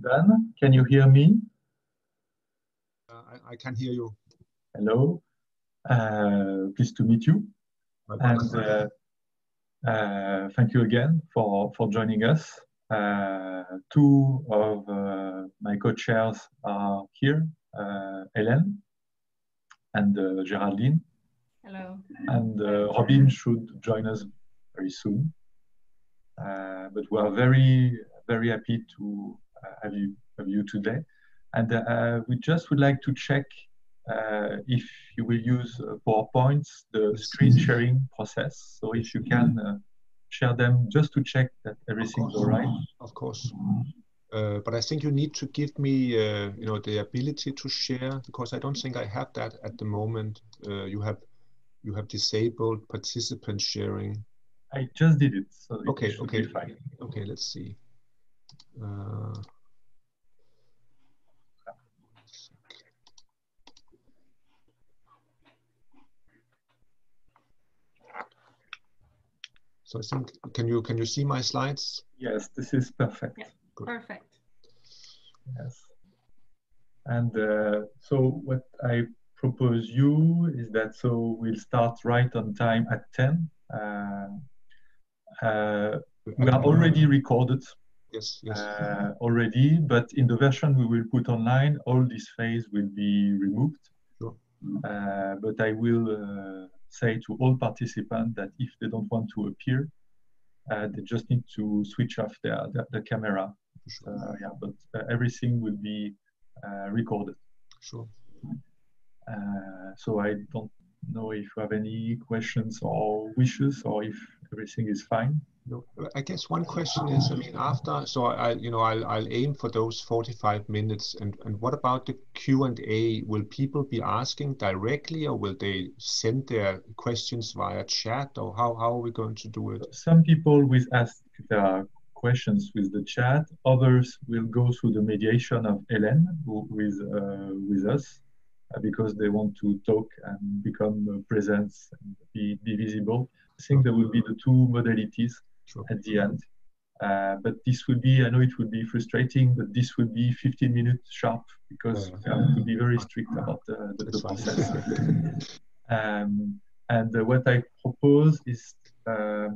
Dan, can you hear me? Uh, I, I, can hear you. Hello. Uh, pleased to meet you. and uh, uh, thank you again for, for joining us. Uh, two of uh, my co-chairs are here, Elen and Geraldine. Hello. And Robin should join us very soon. but we are very, very happy to have you, have you today. And uh, we just would like to check uh, if you will use uh, PowerPoints, the screen sharing process. So if you can uh, share them just to check that everything's all right. Of course. Uh, but I think you need to give me, uh, you know, the ability to share because I don't think I have that at the moment. you have, you have disabled participant sharing. I just did it. So okay, it okay, okay. Let's see. So I think, can you can you see my slides? Yes, this is perfect. Yeah, perfect. Yes. And uh, so what I propose you is that so we'll start right on time at 10. Uh, uh, we are already recorded. Yes, yes. Uh, already, but in the version we will put online, all this phase will be removed. Sure. Uh, but I will uh, say to all participants that if they don't want to appear, uh, they just need to switch off their, their the camera. Sure. Uh, yeah, but uh, everything will be recorded. Sure. so I don't know if you have any questions or wishes or if everything is fine. No, I guess one question is, I mean, after, so I, you know, I'll, I'll aim for those 45 minutes. And, and what about the Q&A? Will people be asking directly or will they send their questions via chat or how, how are we going to do it? Some people will ask their questions with the chat. Others will go through the mediation of Elen with, uh, with us uh, because they want to talk and become present and be, be visible. I think there will be the two modalities sure. at the end. Uh, but this will be, I know it would be frustrating, but this will be 15 minutes sharp because we have to be very strict about the, the, the process. um, and uh, what I propose is, uh,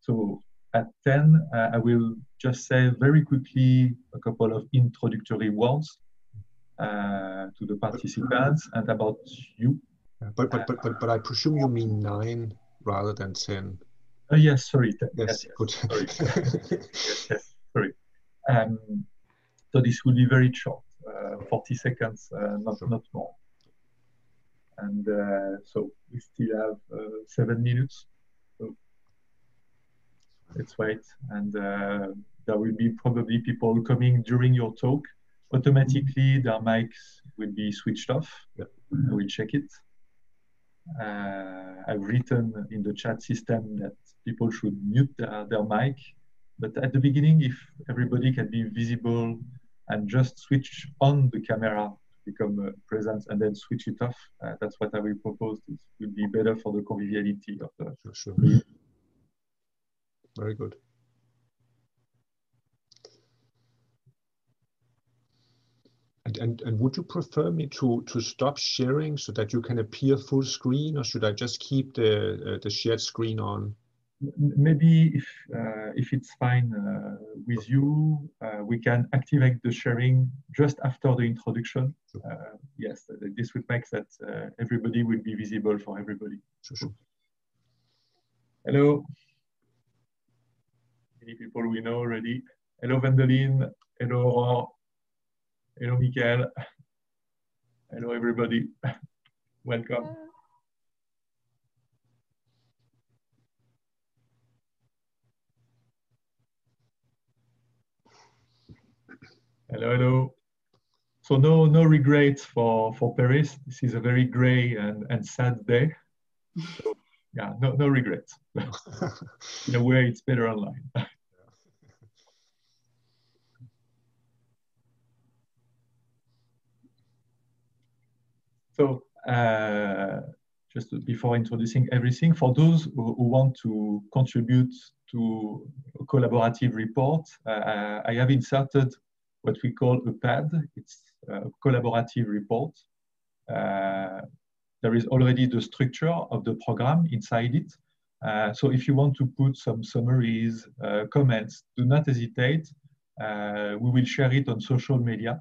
so at 10, uh, I will just say very quickly a couple of introductory words uh, to the participants and about you. But, but, but, but, but I presume you mean nine rather than 10. Uh, yes, sorry. Yes, yes, good. Sorry. yes, yes, sorry. Um, so this will be very short, uh, 40 seconds, uh, not, sure. not more. And uh, so we still have uh, seven minutes. So let's wait. And uh, there will be probably people coming during your talk. Automatically, their mics will be switched off. Yep. I will check it. Uh, I've written in the chat system that people should mute their, their mic. But at the beginning, if everybody can be visible and just switch on the camera to become uh, present and then switch it off, uh, that's what I will propose. It will be better for the conviviality of the. Sure, sure. Very good. And, and, and would you prefer me to, to stop sharing so that you can appear full screen or should I just keep the, uh, the shared screen on? maybe if uh, if it's fine uh, with you, uh, we can activate the sharing just after the introduction. Uh, yes, this would make that uh, everybody will be visible for everybody. Sure, sure. Hello. Many people we know already. Hello, Vendeline. Hello, Aurore. Hello, Michael. Hello, everybody. Welcome. Hello, hello. So no, no regrets for, for Paris. This is a very gray and, and sad day. So, yeah, no, no regrets. In a way, it's better online. so uh, just before introducing everything, for those who, who want to contribute to a collaborative report, uh, I have inserted what we call a PAD. It's a collaborative report. Uh, there is already the structure of the program inside it. Uh, so if you want to put some summaries, uh, comments, do not hesitate. Uh, we will share it on social media.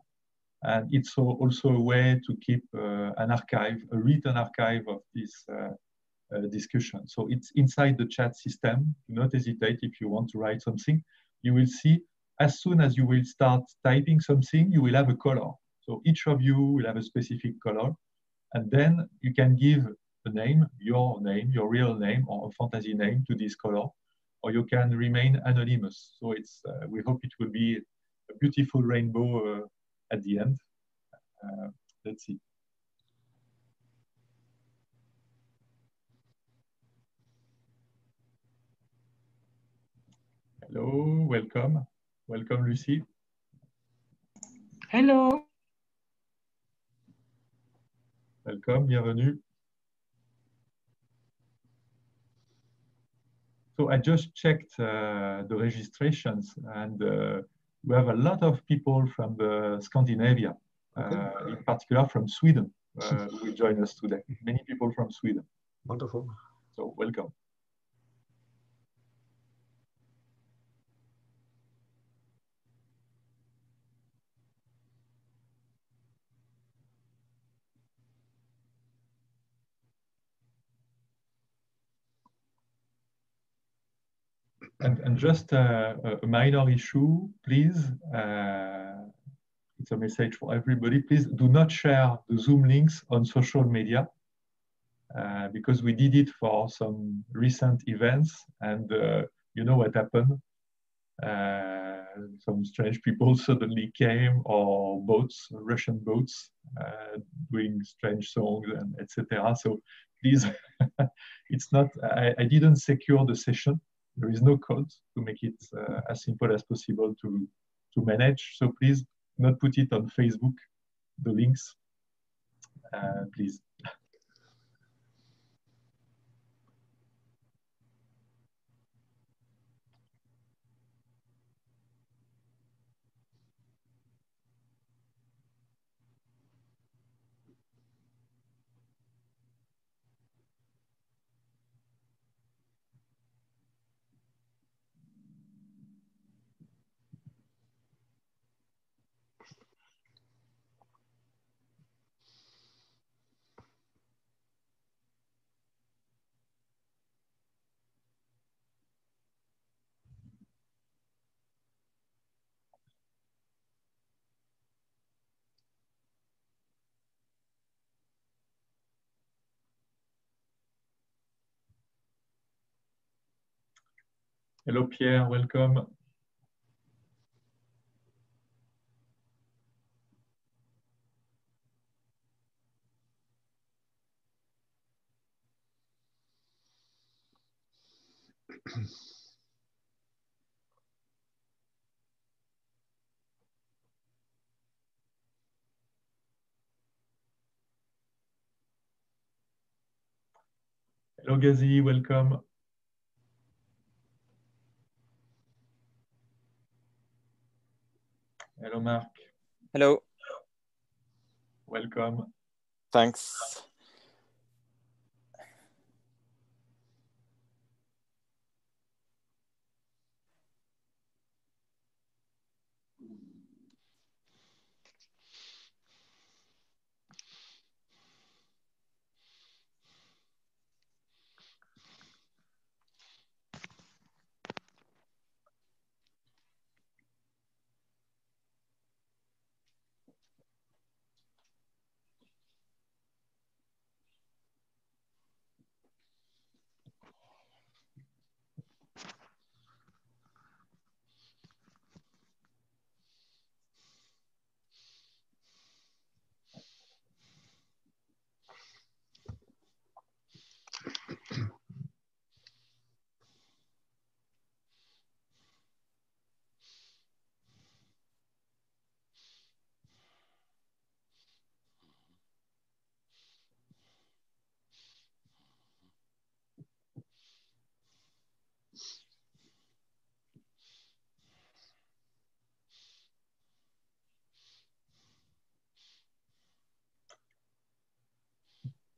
And it's also a way to keep uh, an archive, a written archive of this uh, discussion. So it's inside the chat system. Do not hesitate if you want to write something. You will see as soon as you will start typing something, you will have a color. So each of you will have a specific color. And then you can give a name, your name, your real name, or a fantasy name to this color, or you can remain anonymous. So it's, uh, we hope it will be a beautiful rainbow uh, at the end. Uh, let's see. Hello, welcome. Welcome, Lucy. Hello. Welcome, bienvenue. So I just checked uh, the registrations and uh, we have a lot of people from the Scandinavia, okay. uh, in particular from Sweden, uh, who will join us today. Many people from Sweden. Wonderful. So welcome. And, and just uh, a minor issue, please. Uh, it's a message for everybody. Please do not share the Zoom links on social media uh, because we did it for some recent events and uh, you know what happened. Uh, some strange people suddenly came or boats, Russian boats, uh, doing strange songs and etc. So please, it's not, I, I didn't secure the session there is no code to make it uh, as simple as possible to, to manage. So please not put it on Facebook, the links, uh, please. Hello, Pierre. Welcome. Hello, Gazi. Welcome. Mark. Hello. Welcome. Thanks.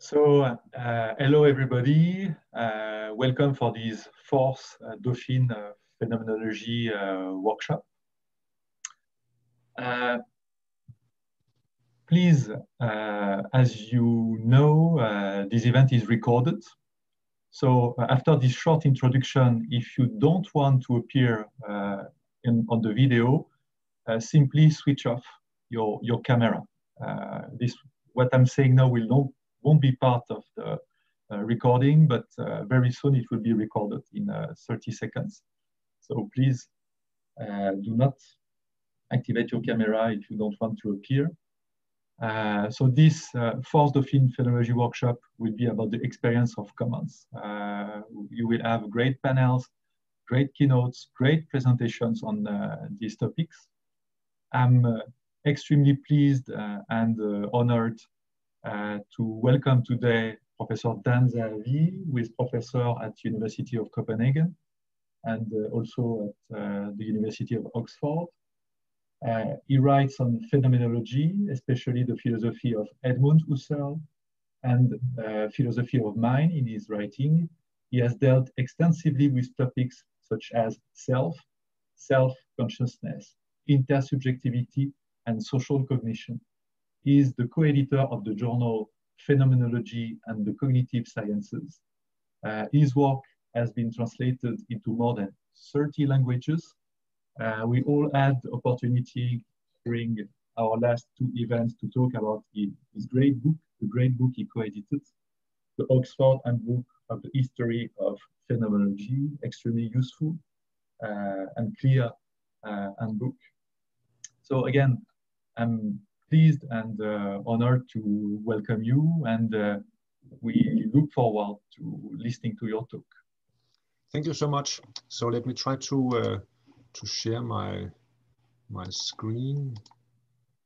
So, uh, hello everybody. Uh, welcome for this fourth uh, Dauphine uh, Phenomenology uh, workshop. Uh, please, as you know, this event is recorded. So after this short introduction, if you don't want to appear in, on the video, simply switch off your, your camera. this, what I'm saying now will not won't be part of the uh, recording, but uh, very soon it will be recorded in uh, 30 seconds. So please do not activate your camera if you don't want to appear. Uh, so this uh, fourth Dauphine Phenomenology workshop will be about the experience of commons. Uh, you will have great panels, great keynotes, great presentations on these topics. I'm extremely pleased and honored to welcome today Professor Dan Zahavi, who is professor at University of Copenhagen and uh, also at uh, the University of Oxford. Uh, he writes on phenomenology, especially the philosophy of Edmund Husserl and uh, philosophy of mind in his writing. He has dealt extensively with topics such as self, self-consciousness, intersubjectivity, and social cognition. Is the co-editor of the journal Phenomenology and the Cognitive Sciences. Uh, his work has been translated into more than 30 languages. Uh, we all had the opportunity during our last two events to talk about his great book, the great book he co-edited, the Oxford Handbook of the History of Phenomenology, extremely useful uh, and clear uh, handbook. So again, I'm pleased and uh, honored to welcome you and uh, we look forward to listening to your talk. Thank you so much. So let me try to uh, to share my my screen.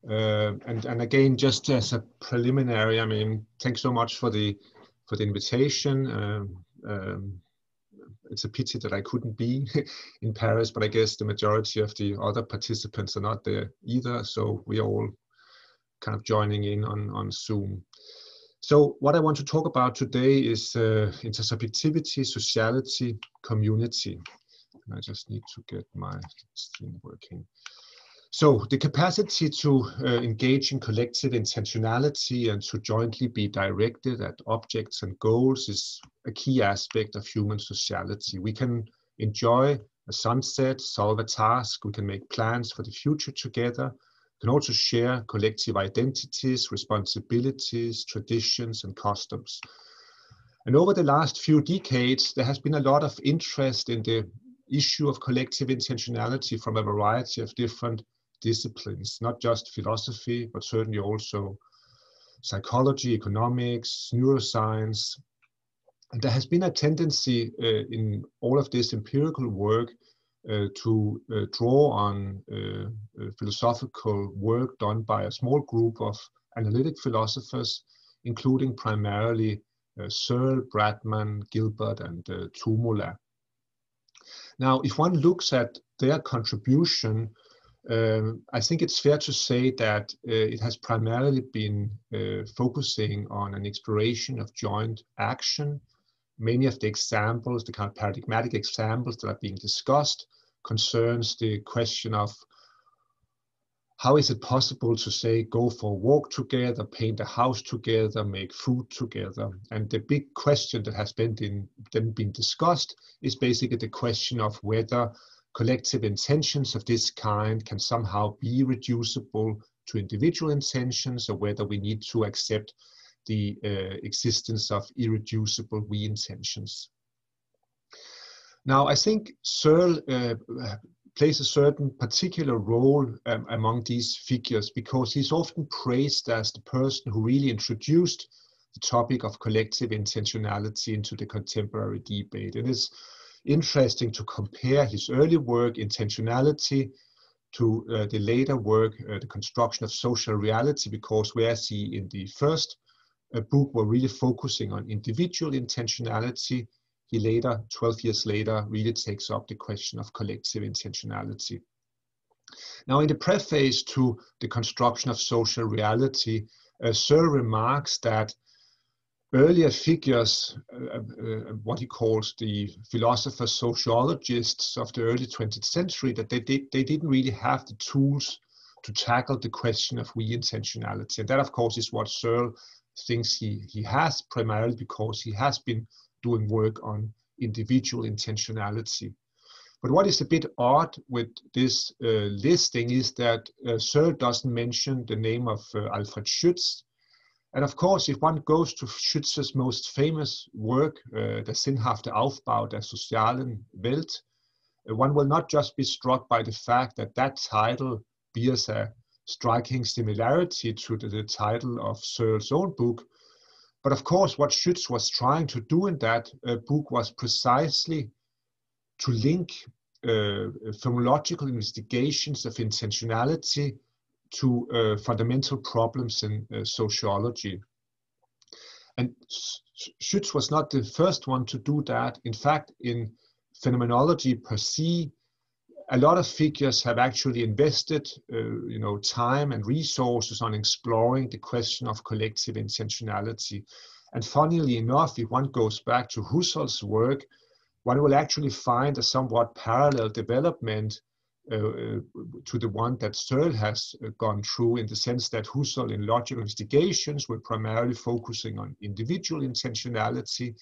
Uh, and and again, just as a preliminary, I mean, thanks so much for the for the invitation. Um, um, it's a pity that I couldn't be in Paris, but I guess the majority of the other participants are not there either. So we are all kind of joining in on, on Zoom. So what I want to talk about today is uh, intersubjectivity, sociality, community. I just need to get my stream working. So the capacity to uh, engage in collective intentionality and to jointly be directed at objects and goals is a key aspect of human sociality. We can enjoy a sunset, solve a task, we can make plans for the future together, can also share collective identities, responsibilities, traditions, and customs. And over the last few decades, there has been a lot of interest in the issue of collective intentionality from a variety of different disciplines, not just philosophy, but certainly also psychology, economics, neuroscience. And there has been a tendency uh, in all of this empirical work to uh, draw on uh, philosophical work done by a small group of analytic philosophers, including primarily Searle, Bratman, Gilbert, and uh, Tuomela. Now, if one looks at their contribution, um, I think it's fair to say that uh, it has primarily been uh, focusing on an exploration of joint action many of the examples, the kind of paradigmatic examples that are being discussed concerns the question of how is it possible to say go for a walk together, paint a house together, make food together? And the big question that has been, in, then been discussed is basically the question of whether collective intentions of this kind can somehow be reducible to individual intentions or whether we need to accept the uh, existence of irreducible we intentions. Now, I think Searle uh, plays a certain particular role um, among these figures because he's often praised as the person who really introduced the topic of collective intentionality into the contemporary debate. And It is interesting to compare his early work, Intentionality, to uh, the later work, uh, The Construction of Social Reality, because whereas he in the first a book were really focusing on individual intentionality. He later, 12 years later, really takes up the question of collective intentionality. Now, in the preface to the construction of social reality, uh, Searle remarks that earlier figures, uh, uh, what he calls the philosophers, sociologists of the early 20th century, that they, did, they didn't really have the tools to tackle the question of we intentionality. And that, of course, is what Searle thinks he, he has, primarily because he has been doing work on individual intentionality. But what is a bit odd with this uh, listing is that uh, doesn't mention the name of uh, Alfred Schütz. And of course, if one goes to Schütz's most famous work, uh, Der sinnhafte Aufbau der sozialen Welt, uh, one will not just be struck by the fact that that title bears a striking similarity to the, the title of Searle's own book, but of course, what Schütz was trying to do in that uh, book was precisely to link uh, phenomenological investigations of intentionality to uh, fundamental problems in uh, sociology. And Schütz was not the first one to do that. In fact, in phenomenology per se, a lot of figures have actually invested uh, you know, time and resources on exploring the question of collective intentionality. And funnily enough, if one goes back to Husserl's work, one will actually find a somewhat parallel development uh, uh, to the one that Searle has uh, gone through in the sense that Husserl in logical investigations were primarily focusing on individual intentionality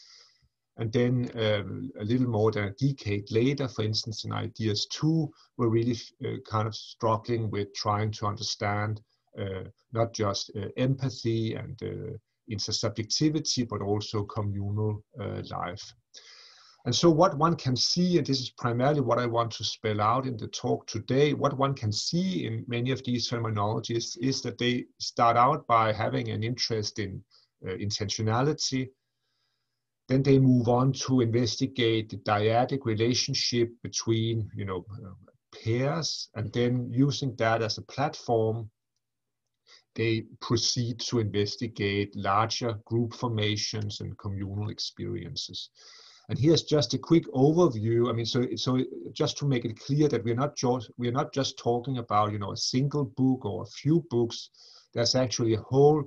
and then um, a little more than a decade later, for instance, in Ideas 2, we're really uh, kind of struggling with trying to understand uh, not just uh, empathy and uh, intersubjectivity, but also communal uh, life. And so what one can see, and this is primarily what I want to spell out in the talk today, what one can see in many of these terminologies is that they start out by having an interest in uh, intentionality, then they move on to investigate the dyadic relationship between, you know, pairs, and then using that as a platform, they proceed to investigate larger group formations and communal experiences. And here's just a quick overview. I mean, so so just to make it clear that we're not just we're not just talking about you know a single book or a few books. There's actually a whole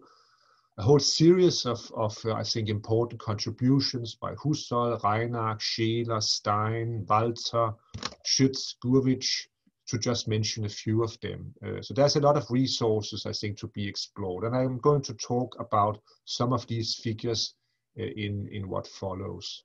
a whole series of, of uh, I think, important contributions by Husserl, Reinach, Scheler, Stein, Walther, Schütz, Gurwitsch, to just mention a few of them. Uh, so there's a lot of resources, I think, to be explored. And I'm going to talk about some of these figures uh, in, in what follows.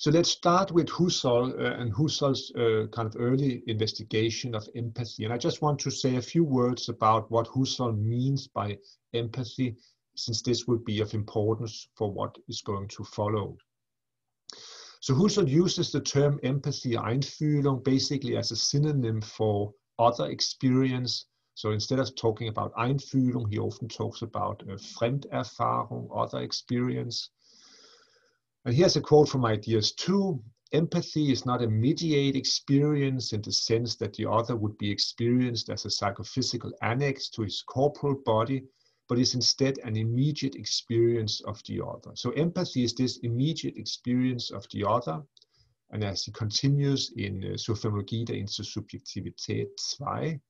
So let's start with Husserl uh, and Husserl's uh, kind of early investigation of empathy. And I just want to say a few words about what Husserl means by empathy, since this will be of importance for what is going to follow. So Husserl uses the term empathy, Einfühlung, basically as a synonym for other experience. So instead of talking about Einfühlung, he often talks about uh, Fremderfahrung, other experience. And here's a quote from Ideas 2. Empathy is not a mediate experience in the sense that the other would be experienced as a psychophysical annex to his corporal body, but is instead an immediate experience of the other. So empathy is this immediate experience of the other. And as he continues in uh, der Intersubjektivität 2,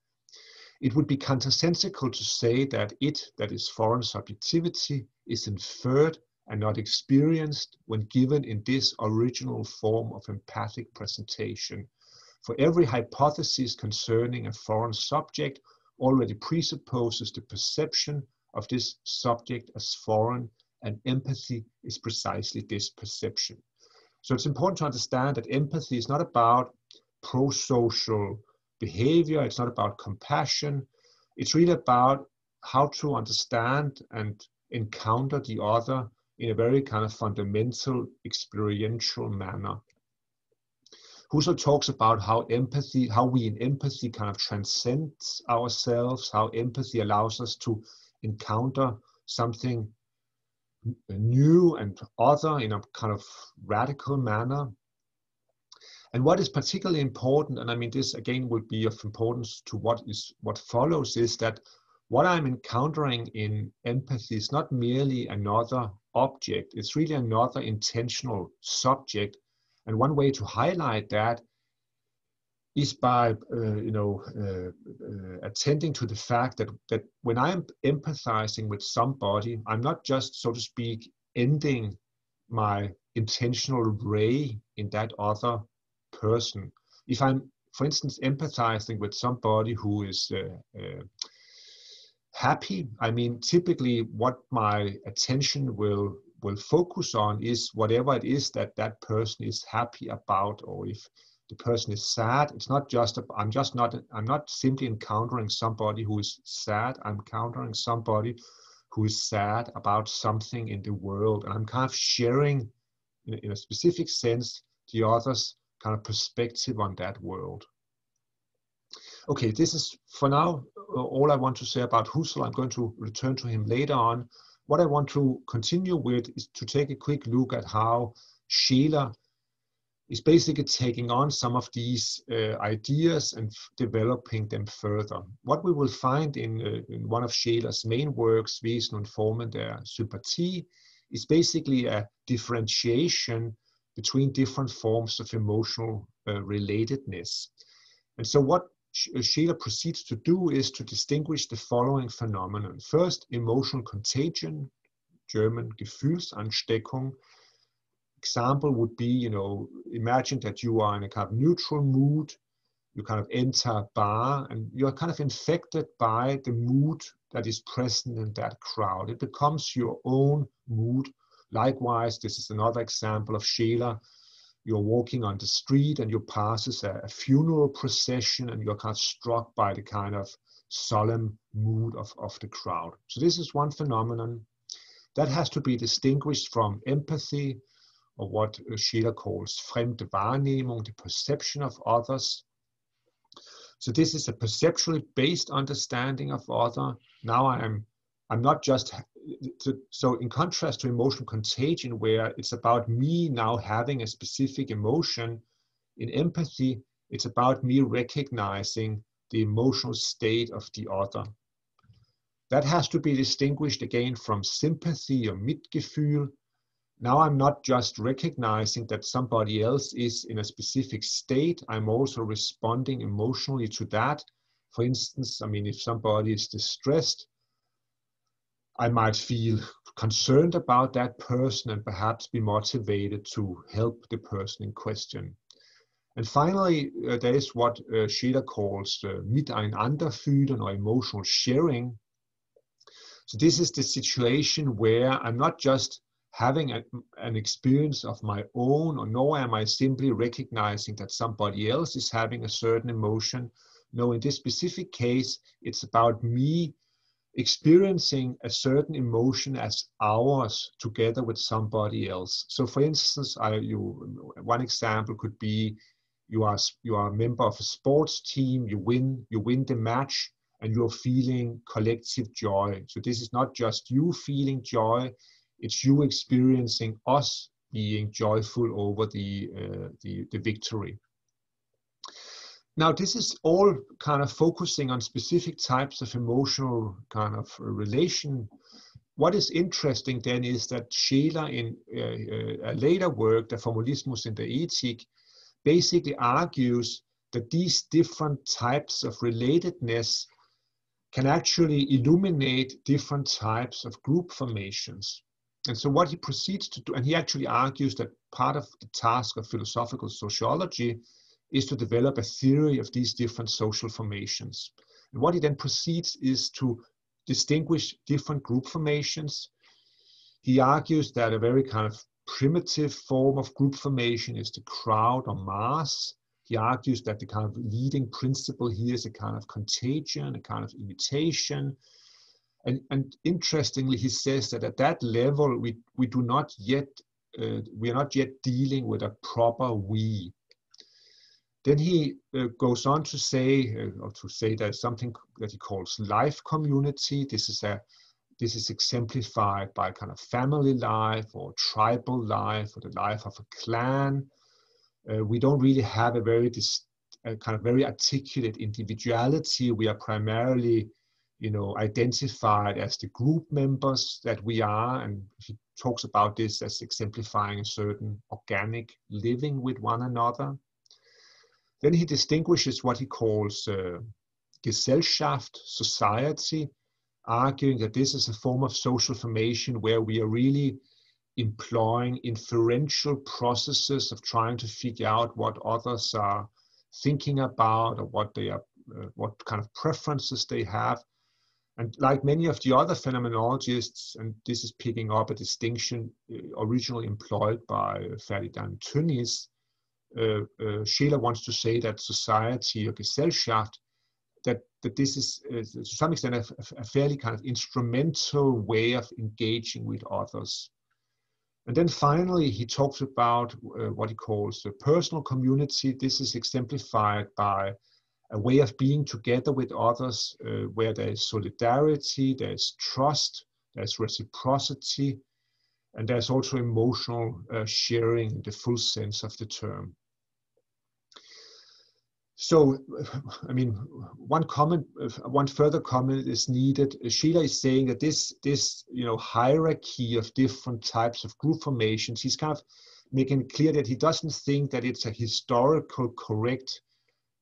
it would be countersensical to say that it, that is foreign subjectivity, is inferred and not experienced when given in this original form of empathic presentation. For every hypothesis concerning a foreign subject already presupposes the perception of this subject as foreign, and empathy is precisely this perception. So it's important to understand that empathy is not about pro-social behavior, it's not about compassion, it's really about how to understand and encounter the other in a very kind of fundamental experiential manner. Husserl talks about how empathy, how we in empathy kind of transcends ourselves, how empathy allows us to encounter something new and other in a kind of radical manner. And what is particularly important, and I mean this again would be of importance to what is what follows, is that what I'm encountering in empathy is not merely another object, it's really another intentional subject. And one way to highlight that is by uh, you know uh, uh, attending to the fact that that when I'm empathizing with somebody, I'm not just so to speak ending my intentional ray in that other person. If I'm, for instance, empathizing with somebody who is uh, uh, happy, I mean, typically what my attention will will focus on is whatever it is that that person is happy about, or if the person is sad, it's not just I'm just not I'm not simply encountering somebody who is sad. I'm encountering somebody who is sad about something in the world, and I'm kind of sharing in, in a specific sense the other's kind of perspective on that world. Okay, this is for now uh, all I want to say about Husserl. I'm going to return to him later on. What I want to continue with is to take a quick look at how Scheler is basically taking on some of these uh, ideas and developing them further. What we will find in, uh, in one of Scheler's main works, Wesen und Formen der Sympathie, is basically a differentiation between different forms of emotional uh, relatedness. And so what Uh, Scheler proceeds to do is to distinguish the following phenomenon. First, emotional contagion, German Gefühlsansteckung. Example would be, you know, imagine that you are in a kind of neutral mood, you kind of enter a bar and you're kind of infected by the mood that is present in that crowd. It becomes your own mood. Likewise, this is another example of Scheler. You're walking on the street and you passes a, uh, a funeral procession and you're kind of struck by the kind of solemn mood of, of the crowd. So this is one phenomenon that has to be distinguished from empathy or what uh, Scheler calls fremde Wahrnehmung, the perception of others. So this is a perceptually based understanding of other. Now I am, I'm not just, so in contrast to emotional contagion, where it's about me now having a specific emotion, in empathy, it's about me recognizing the emotional state of the other. That has to be distinguished again from sympathy or Mitgefühl, now I'm not just recognizing that somebody else is in a specific state, I'm also responding emotionally to that. For instance, I mean, if somebody is distressed, I might feel concerned about that person and perhaps be motivated to help the person in question. And finally, uh, there is what uh, Scheler calls uh, Miteinanderfühlen or emotional sharing. So this is the situation where I'm not just having a, an experience of my own, or nor am I simply recognizing that somebody else is having a certain emotion. No, in this specific case, it's about me experiencing a certain emotion as ours together with somebody else. So, for instance, I, you, one example could be you are you are a member of a sports team. You win you win the match, and you're feeling collective joy. So this is not just you feeling joy; it's you experiencing us being joyful over the, uh, the, the victory. Now, this is all kind of focusing on specific types of emotional kind of relation. What is interesting then is that Scheler, in uh, a later work, the Formalismus in the Ethik, basically argues that these different types of relatedness can actually illuminate different types of group formations. And so what he proceeds to do, and he actually argues that part of the task of philosophical sociology is to develop a theory of these different social formations. And what he then proceeds is to distinguish different group formations. He argues that a very kind of primitive form of group formation is the crowd or mass. He argues that the kind of leading principle here is a kind of contagion, a kind of imitation, and, and interestingly, he says that at that level, we, we do not yet, uh, we are not yet dealing with a proper we. Then he uh, goes on to say, uh, or to say there's something that he calls life community. This is a, this is exemplified by kind of family life or tribal life or the life of a clan. Uh, we don't really have a very dis- a kind of very articulate individuality. We are primarily you know, identified as the group members that we are. And he talks about this as exemplifying a certain organic living with one another. Then he distinguishes what he calls uh, Gesellschaft, society, arguing that this is a form of social formation where we are really employing inferential processes of trying to figure out what others are thinking about or what they are, uh, what kind of preferences they have. And like many of the other phenomenologists, and this is picking up a distinction uh, originally employed by Ferdinand uh, Scheler wants to say that society or Gesellschaft, that, that this is uh, to some extent a, a, fairly kind of instrumental way of engaging with others. And then finally, he talks about uh, what he calls the personal community. This is exemplified by a way of being together with others uh, where there is solidarity, there's trust, there's reciprocity, and there's also emotional uh, sharing in the full sense of the term. So, I mean, one comment, one further comment is needed. Scheler is saying that this, this, you know, hierarchy of different types of group formations, he's kind of making clear that he doesn't think that it's a historical correct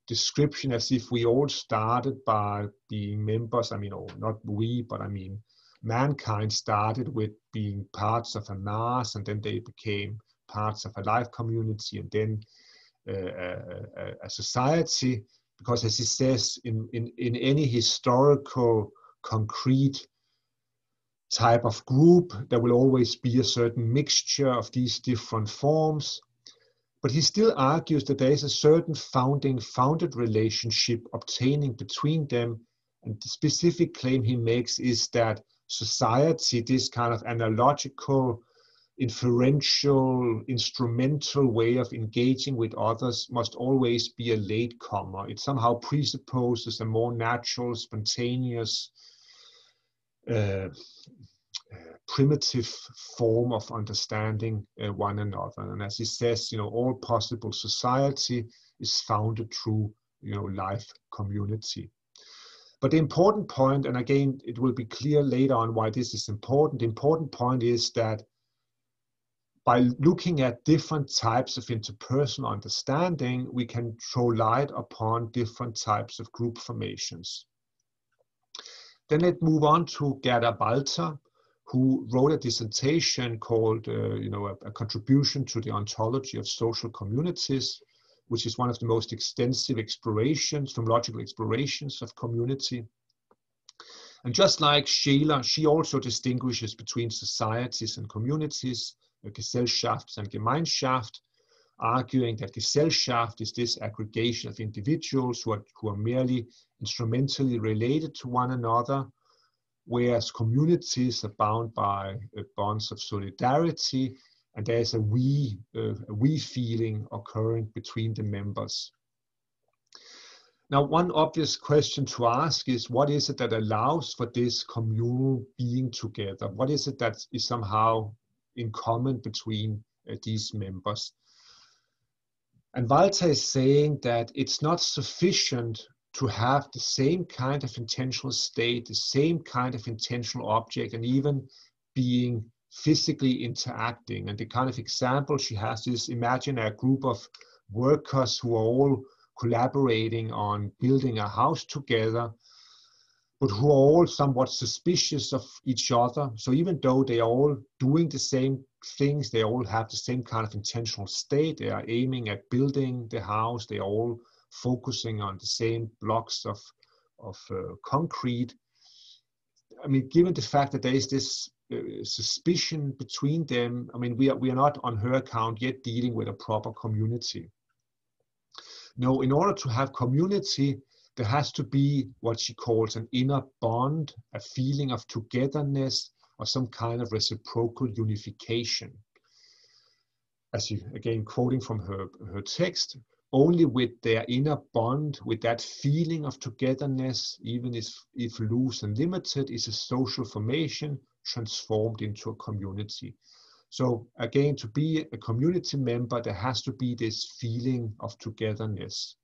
description as if we all started by being members. I mean, oh, not we, but I mean, mankind started with being parts of a mass and then they became parts of a life community and then a, a, society, because as he says, in, in, in any historical, concrete type of group, there will always be a certain mixture of these different forms. But he still argues that there is a certain founding founded relationship obtaining between them. And the specific claim he makes is that society, this kind of analogical inferential, instrumental way of engaging with others must always be a latecomer. It somehow presupposes a more natural, spontaneous, uh, primitive form of understanding uh, one another. And as he says, you know, all possible society is founded through, you know, life community. But the important point, and again, it will be clear later on why this is important. The important point is that by looking at different types of interpersonal understanding, we can throw light upon different types of group formations. Then let's move on to Gerda Walther, who wrote a dissertation called, uh, you know, a, a, contribution to the ontology of social communities, which is one of the most extensive explorations, phenomenological explorations of community. And just like Scheler, she also distinguishes between societies and communities Gesellschaft and Gemeinschaft, arguing that Gesellschaft is this aggregation of individuals who are, who are merely instrumentally related to one another, whereas communities are bound by bonds of solidarity, and there's a we, uh, a we feeling occurring between the members. Now, one obvious question to ask is what is it that allows for this communal being together? What is it that is somehow in common between uh, these members. And Walther is saying that it's not sufficient to have the same kind of intentional state, the same kind of intentional object, and even being physically interacting. And the kind of example she has is imagine a group of workers who are all collaborating on building a house together but who are all somewhat suspicious of each other. So even though they are all doing the same things, they all have the same kind of intentional state. They are aiming at building the house. They are all focusing on the same blocks of of uh, concrete. I mean, given the fact that there is this Uh, suspicion between them, I mean, we are we are not on her account yet dealing with a proper community. No, in order to have community, there has to be what she calls an inner bond, a feeling of togetherness, or some kind of reciprocal unification. As you, again, quoting from her, her text, only with their inner bond, with that feeling of togetherness, even if, if loose and limited, is a social formation transformed into a community. So again, to be a community member, there has to be this feeling of togetherness.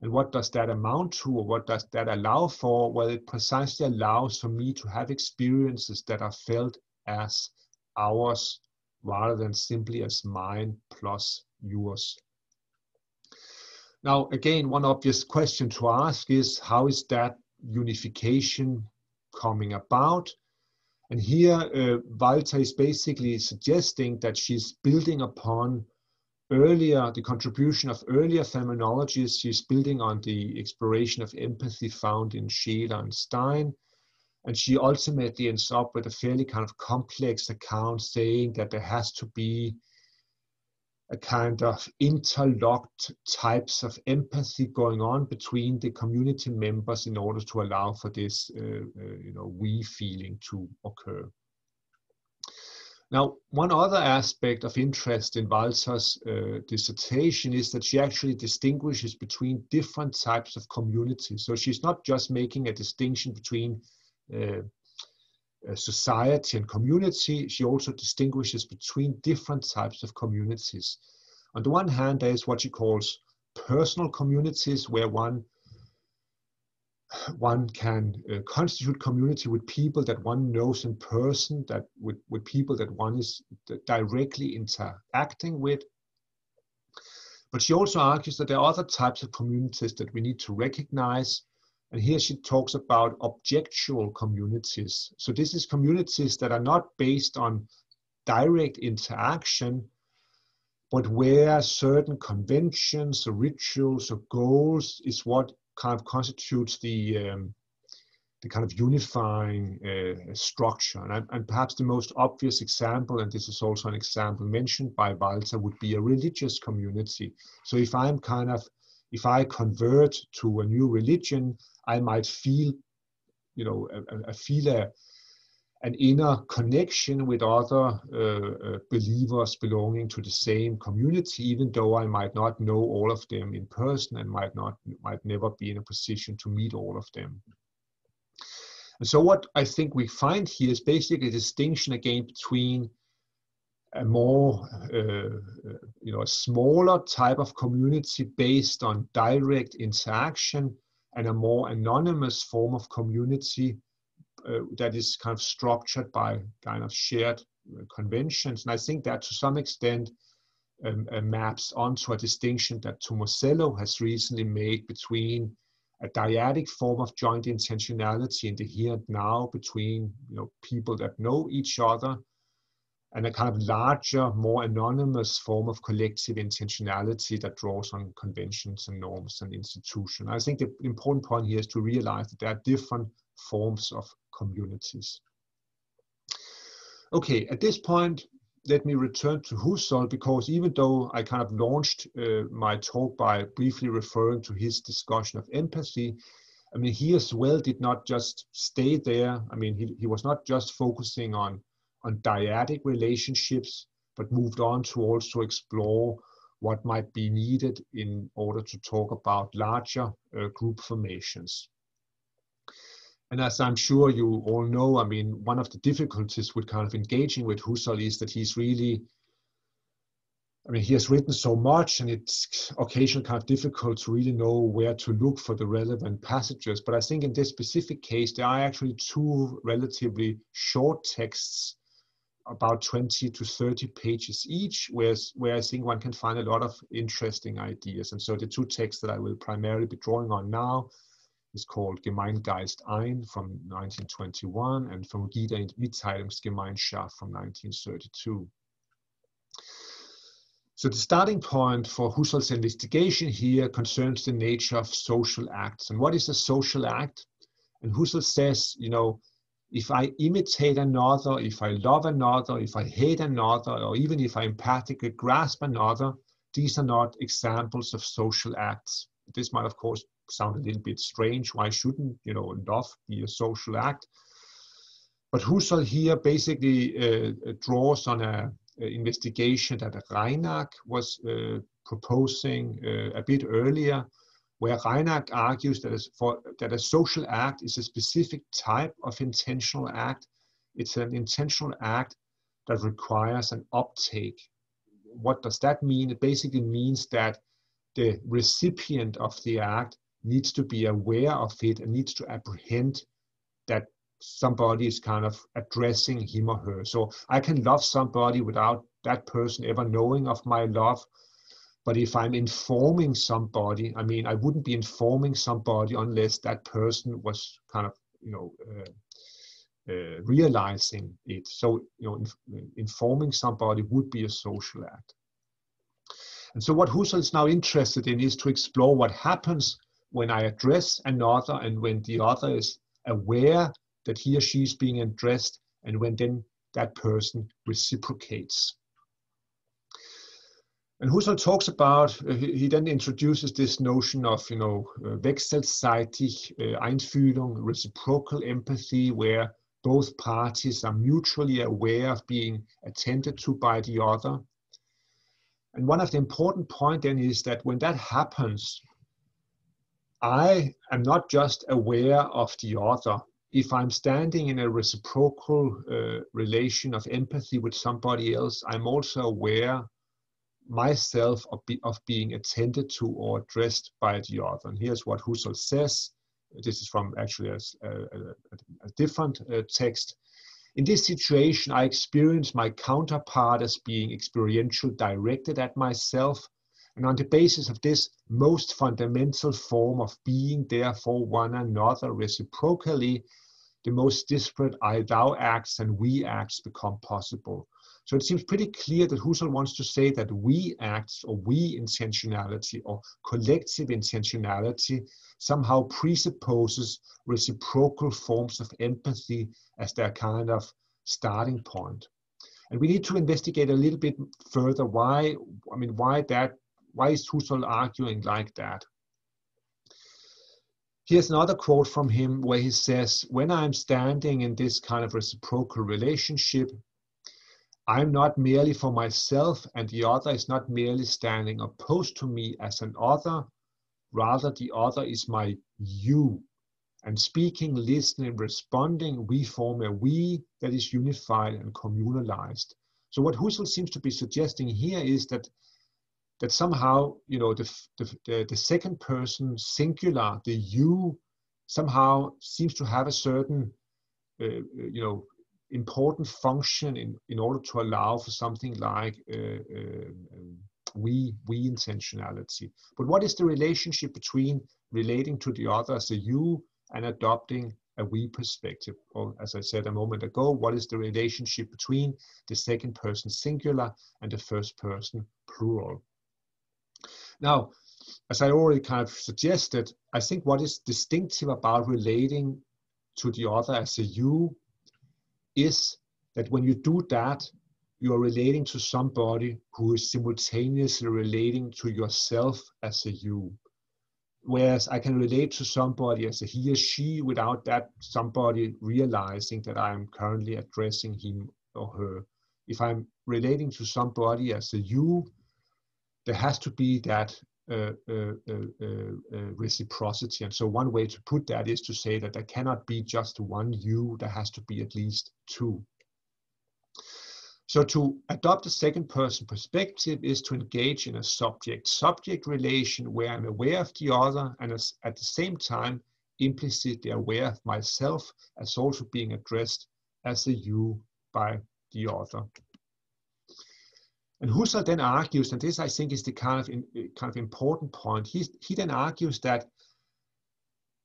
And what does that amount to, or what does that allow for? Well, it precisely allows for me to have experiences that are felt as ours rather than simply as mine plus yours. Now, again, one obvious question to ask is how is that unification coming about? And here, uh, Walther is basically suggesting that she's building upon earlier, the contribution of earlier phenomenologies. She's building on the exploration of empathy found in Scheler and Stein. And she ultimately ends up with a fairly kind of complex account saying that there has to be a kind of interlocked types of empathy going on between the community members in order to allow for this, uh, uh, you know, we feeling to occur. Now, one other aspect of interest in Walther's uh, dissertation is that she actually distinguishes between different types of communities. So she's not just making a distinction between uh, society and community, she also distinguishes between different types of communities. On the one hand, there is what she calls personal communities where one one can uh, constitute community with people that one knows in person, that with, with people that one is directly interacting with. But she also argues that there are other types of communities that we need to recognize and here she talks about objectual communities. So this is communities that are not based on direct interaction, but where certain conventions or rituals or goals is what kind of constitutes the um, the kind of unifying uh, structure. And, and, perhaps the most obvious example, and this is also an example mentioned by Walther, would be a religious community. So if I'm kind of, if I convert to a new religion, I might feel, you know, a feel a, an inner connection with other uh, uh, believers belonging to the same community, even though I might not know all of them in person and might not might never be in a position to meet all of them. And so what I think we find here is basically a distinction again between a more, uh, you know, a smaller type of community based on direct interaction and a more anonymous form of community uh, that is kind of structured by kind of shared uh, conventions. And I think that to some extent um, uh, maps onto a distinction that Tomasello has recently made between a dyadic form of joint intentionality in the here and now between you know, people that know each other and a kind of larger, more anonymous form of collective intentionality that draws on conventions and norms and institutions. I think the important point here is to realize that there are different forms of communities. Okay, at this point, let me return to Husserl because even though I kind of launched uh, my talk by briefly referring to his discussion of empathy, I mean, he as well did not just stay there. I mean, he, he was not just focusing on on dyadic relationships, but moved on to also explore what might be needed in order to talk about larger uh, group formations. And as I'm sure you all know, I mean, one of the difficulties with kind of engaging with Husserl is that he's really, I mean, he has written so much and it's occasionally kind of difficult to really know where to look for the relevant passages. But I think in this specific case, there are actually two relatively short texts about 20 to 30 pages each, whereas, where I think one can find a lot of interesting ideas. And so the two texts that I will primarily be drawing on now is called Gemeingeist ein from 1921 and from Gita and Mitteilungsgemeinschaft from 1932. So the starting point for Husserl's investigation here concerns the nature of social acts. And what is a social act? And Husserl says, you know, if I imitate another, if I love another, if I hate another, or even if I empathically grasp another, these are not examples of social acts. This might, of course, sound a little bit strange. Why shouldn't, you know, love be a social act? But Husserl here basically uh, draws on a, a, investigation that Reinach was uh, proposing uh, a bit earlier, where Reinach argues that, for, that a social act is a specific type of intentional act. It's an intentional act that requires an uptake. What does that mean? It basically means that the recipient of the act needs to be aware of it and needs to apprehend that somebody is kind of addressing him or her. So I can love somebody without that person ever knowing of my love, But if I'm informing somebody, I mean, I wouldn't be informing somebody unless that person was kind of, you know, uh, uh, realizing it. So, you know, inf informing somebody would be a social act. And so what Husserl is now interested in is to explore what happens when I address another and when the other is aware that he or she is being addressed and when then that person reciprocates. And Husserl talks about, uh, he, he, then introduces this notion of, you know, uh, wechselseitig uh, Einfühlung, reciprocal empathy, where both parties are mutually aware of being attended to by the other. And one of the important points then is that when that happens, I am not just aware of the other. If I'm standing in a reciprocal uh, relation of empathy with somebody else, I'm also aware myself of, be, of being attended to or addressed by the other. And here's what Husserl says. This is from actually a, a, a different uh, text. In this situation, I experience my counterpart as being experiential directed at myself. And on the basis of this most fundamental form of being there for one another reciprocally, the most disparate I thou acts and we acts become possible. So it seems pretty clear that Husserl wants to say that we acts or we intentionality or collective intentionality somehow presupposes reciprocal forms of empathy as their kind of starting point. And we need to investigate a little bit further why, I mean, why that, why is Husserl arguing like that? Here's another quote from him where he says, when I'm standing in this kind of reciprocal relationship, I'm not merely for myself, and the other is not merely standing opposed to me as an other, rather, the other is my you. And speaking, listening, responding, we form a we that is unified and communalized. So, what Husserl seems to be suggesting here is that that somehow, you know, the, the, the second person singular, the you, somehow seems to have a certain, uh, you know, important function in, in order to allow for something like uh, uh, we we intentionality. But what is the relationship between relating to the other as a you and adopting a we perspective? Or as I said a moment ago, what is the relationship between the second person singular and the first person plural? Now, as I already kind of suggested, I think what is distinctive about relating to the other as a you is that when you do that, you are relating to somebody who is simultaneously relating to yourself as a you. Whereas I can relate to somebody as a he or she without that somebody realizing that I am currently addressing him or her. If I'm relating to somebody as a you, there has to be that uh, uh, uh, reciprocity. And so one way to put that is to say that there cannot be just one you, there has to be at least two. So to adopt a second person perspective is to engage in a subject-subject relation where I'm aware of the other and at the same time implicitly aware of myself as also being addressed as a you by the other. And Husserl then argues, and this I think is the kind of in, uh, kind of important point. He he then argues that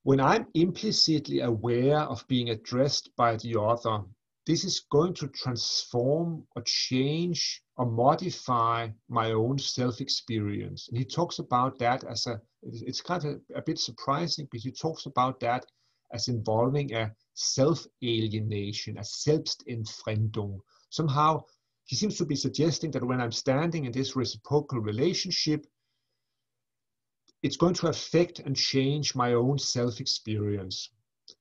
when I'm implicitly aware of being addressed by the author, this is going to transform or change or modify my own self-experience. And he talks about that as a, it's kind of a, a bit surprising, but he talks about that as involving a self-alienation, a Selbstentfremdung. Somehow he seems to be suggesting that when I'm standing in this reciprocal relationship, it's going to affect and change my own self-experience.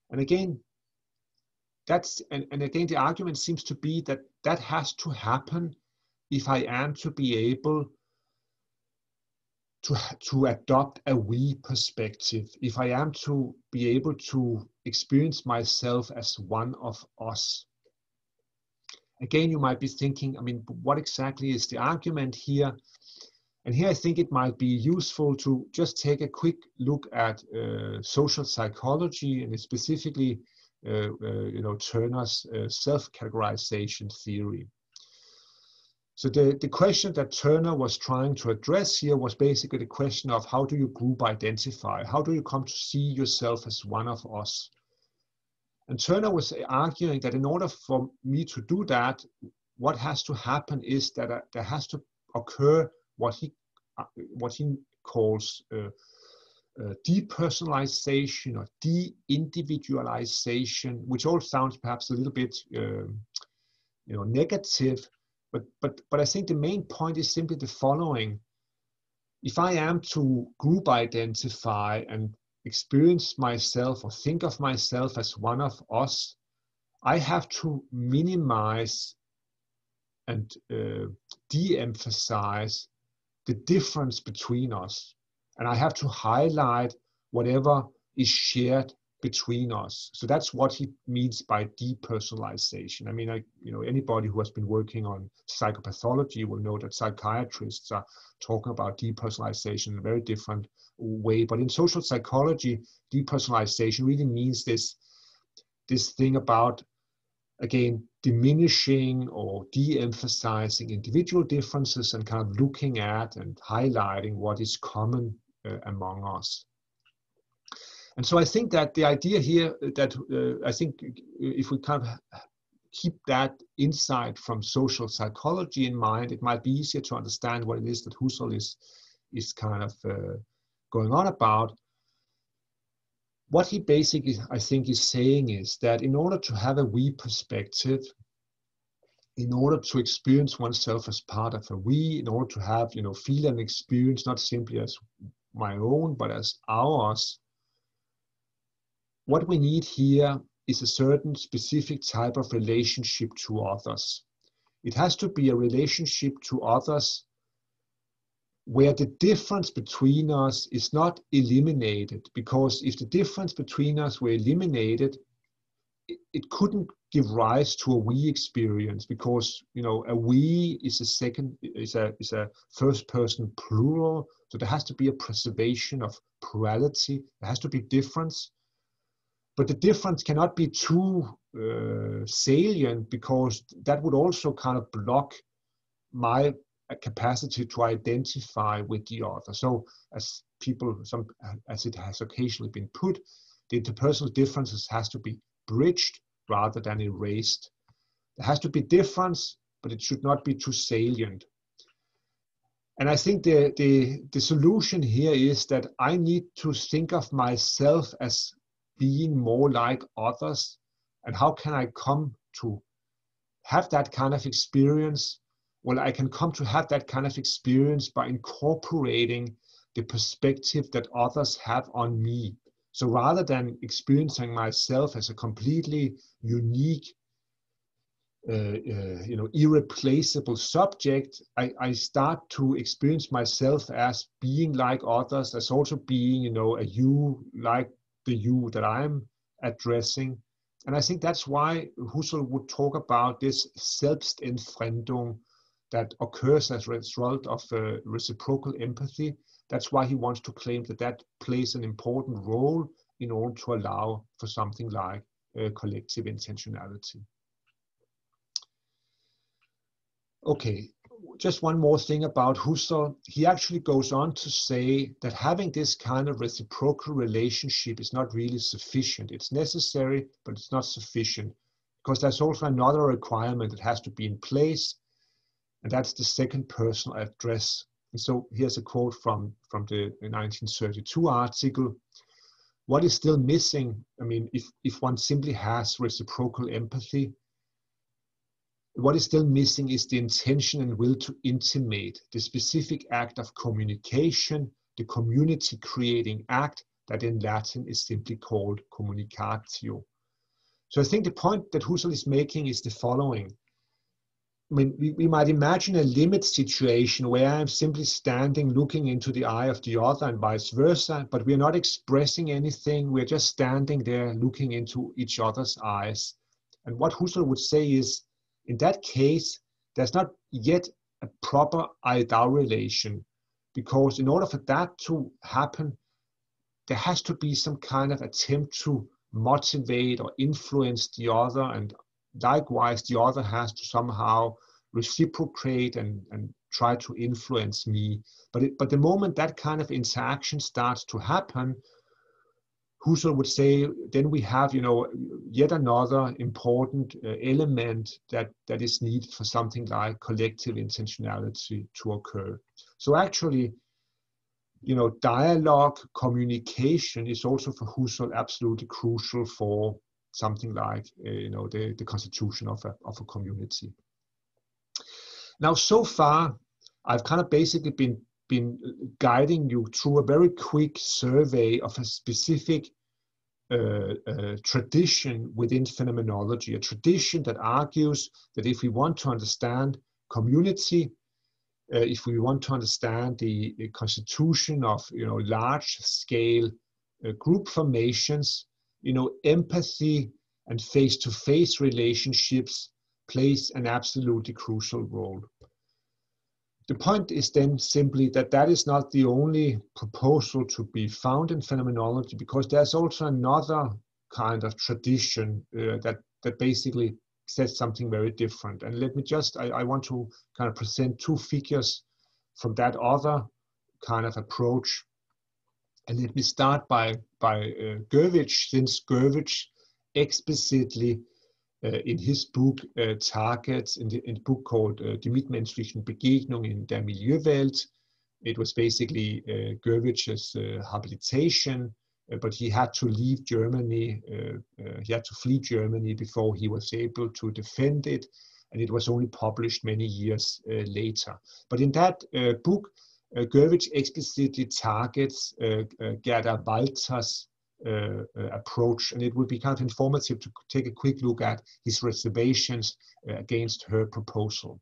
And again, that's and, and again the argument seems to be that that has to happen if I am to be able to, to adopt a we perspective, if I am to be able to experience myself as one of us. Again, you might be thinking, I mean, what exactly is the argument here? And here I think it might be useful to just take a quick look at uh, social psychology and specifically, uh, uh, you know, Turner's uh, self-categorization theory. So the, the question that Turner was trying to address here was basically the question of how do you group identify? How do you come to see yourself as one of us? And Turner was arguing that in order for me to do that, what has to happen is that uh, there has to occur what he, uh, what he calls uh, uh, depersonalization or de-individualization, which all sounds perhaps a little bit um, you know, negative, but, but, but I think the main point is simply the following. If I am to group identify and experience myself or think of myself as one of us, I have to minimize and uh, de emphasize the difference between us. And I have to highlight whatever is shared between us. So that's what he means by depersonalization. I mean, I, you know, anybody who has been working on psychopathology will know that psychiatrists are talking about depersonalization in a very different way. But in social psychology, depersonalization really means this, this thing about, again, diminishing or de-emphasizing individual differences and kind of looking at and highlighting what is common uh, among us. And so I think that the idea here that uh, I think if we kind of keep that insight from social psychology in mind, it might be easier to understand what it is that Husserl is, is kind of uh, going on about. What he basically, I think, is saying is that in order to have a we perspective, in order to experience oneself as part of a we, in order to have, you know, feel and experience not simply as my own, but as ours, what we need here is a certain specific type of relationship to others. It has to be a relationship to others where the difference between us is not eliminated because if the difference between us were eliminated it, it couldn't give rise to a we experience because you know a we is a second is a is a first person plural. So there has to be a preservation of plurality. There has to be difference but the difference cannot be too uh, salient because that would also kind of block my capacity to identify with the other. So, as people, some as it has occasionally been put, the interpersonal differences has to be bridged rather than erased. There has to be difference, but it should not be too salient. And I think the, the, the solution here is that I need to think of myself as being more like others? And how can i come to have that kind of experience? Well i can come to have that kind of experience by incorporating the perspective that others have on me. So rather than experiencing myself as a completely unique uh, uh, you know irreplaceable subject I, I start to experience myself as being like others as also being you know a you like the you that I'm addressing. And I think that's why Husserl would talk about this Selbstentfremdung that occurs as a result of uh, reciprocal empathy. That's why he wants to claim that that plays an important role in order to allow for something like uh, collective intentionality. Okay, just one more thing about Husserl. He actually goes on to say that having this kind of reciprocal relationship is not really sufficient. It's necessary, but it's not sufficient because there's also another requirement that has to be in place, and that's the second personal address. And so here's a quote from, from the 1932 article. What is still missing? I mean, if, if one simply has reciprocal empathy, what is still missing is the intention and will to intimate, the specific act of communication, the community creating act that in Latin is simply called communicatio. So I think the point that Husserl is making is the following. I mean, we, we might imagine a limit situation where I'm simply standing looking into the eye of the other and vice versa, but we're not expressing anything. We're just standing there looking into each other's eyes. And what Husserl would say is in that case, there's not yet a proper I-thou relation because in order for that to happen, there has to be some kind of attempt to motivate or influence the other and likewise the other has to somehow reciprocate and, and try to influence me. But, it, but the moment that kind of interaction starts to happen, Husserl would say, then we have, you know, yet another important uh, element that, that is needed for something like collective intentionality to occur. So actually, you know, dialogue, communication is also for Husserl absolutely crucial for something like, uh, you know, the, the constitution of a, of a community. Now, so far, I've kind of basically been been guiding you through a very quick survey of a specific uh, uh, tradition within phenomenology, a tradition that argues that if we want to understand community, uh, if we want to understand the, the, constitution of you know large scale uh, group formations, you know empathy and face-to-face relationships plays an absolutely crucial role the point is then simply that that is not the only proposal to be found in phenomenology because there's also another kind of tradition uh, that that basically says something very different. And let me just I, I, want to kind of present two figures from that other kind of approach. And let me start by by uh, Gurwitsch since Gurwitsch explicitly in his book uh, Targets, in the, in book called uh, Die mitmenschlichen Begegnungen in der Milieuwelt. It was basically uh, uh, habilitation, uh, but he had to leave Germany, he had to flee Germany before he was able to defend it, and it was only published many years later. But in that book, uh, explicitly targets Gerda Walther's uh, uh, approach, and it would be kind of informative to take a quick look at his reservations uh, against her proposal.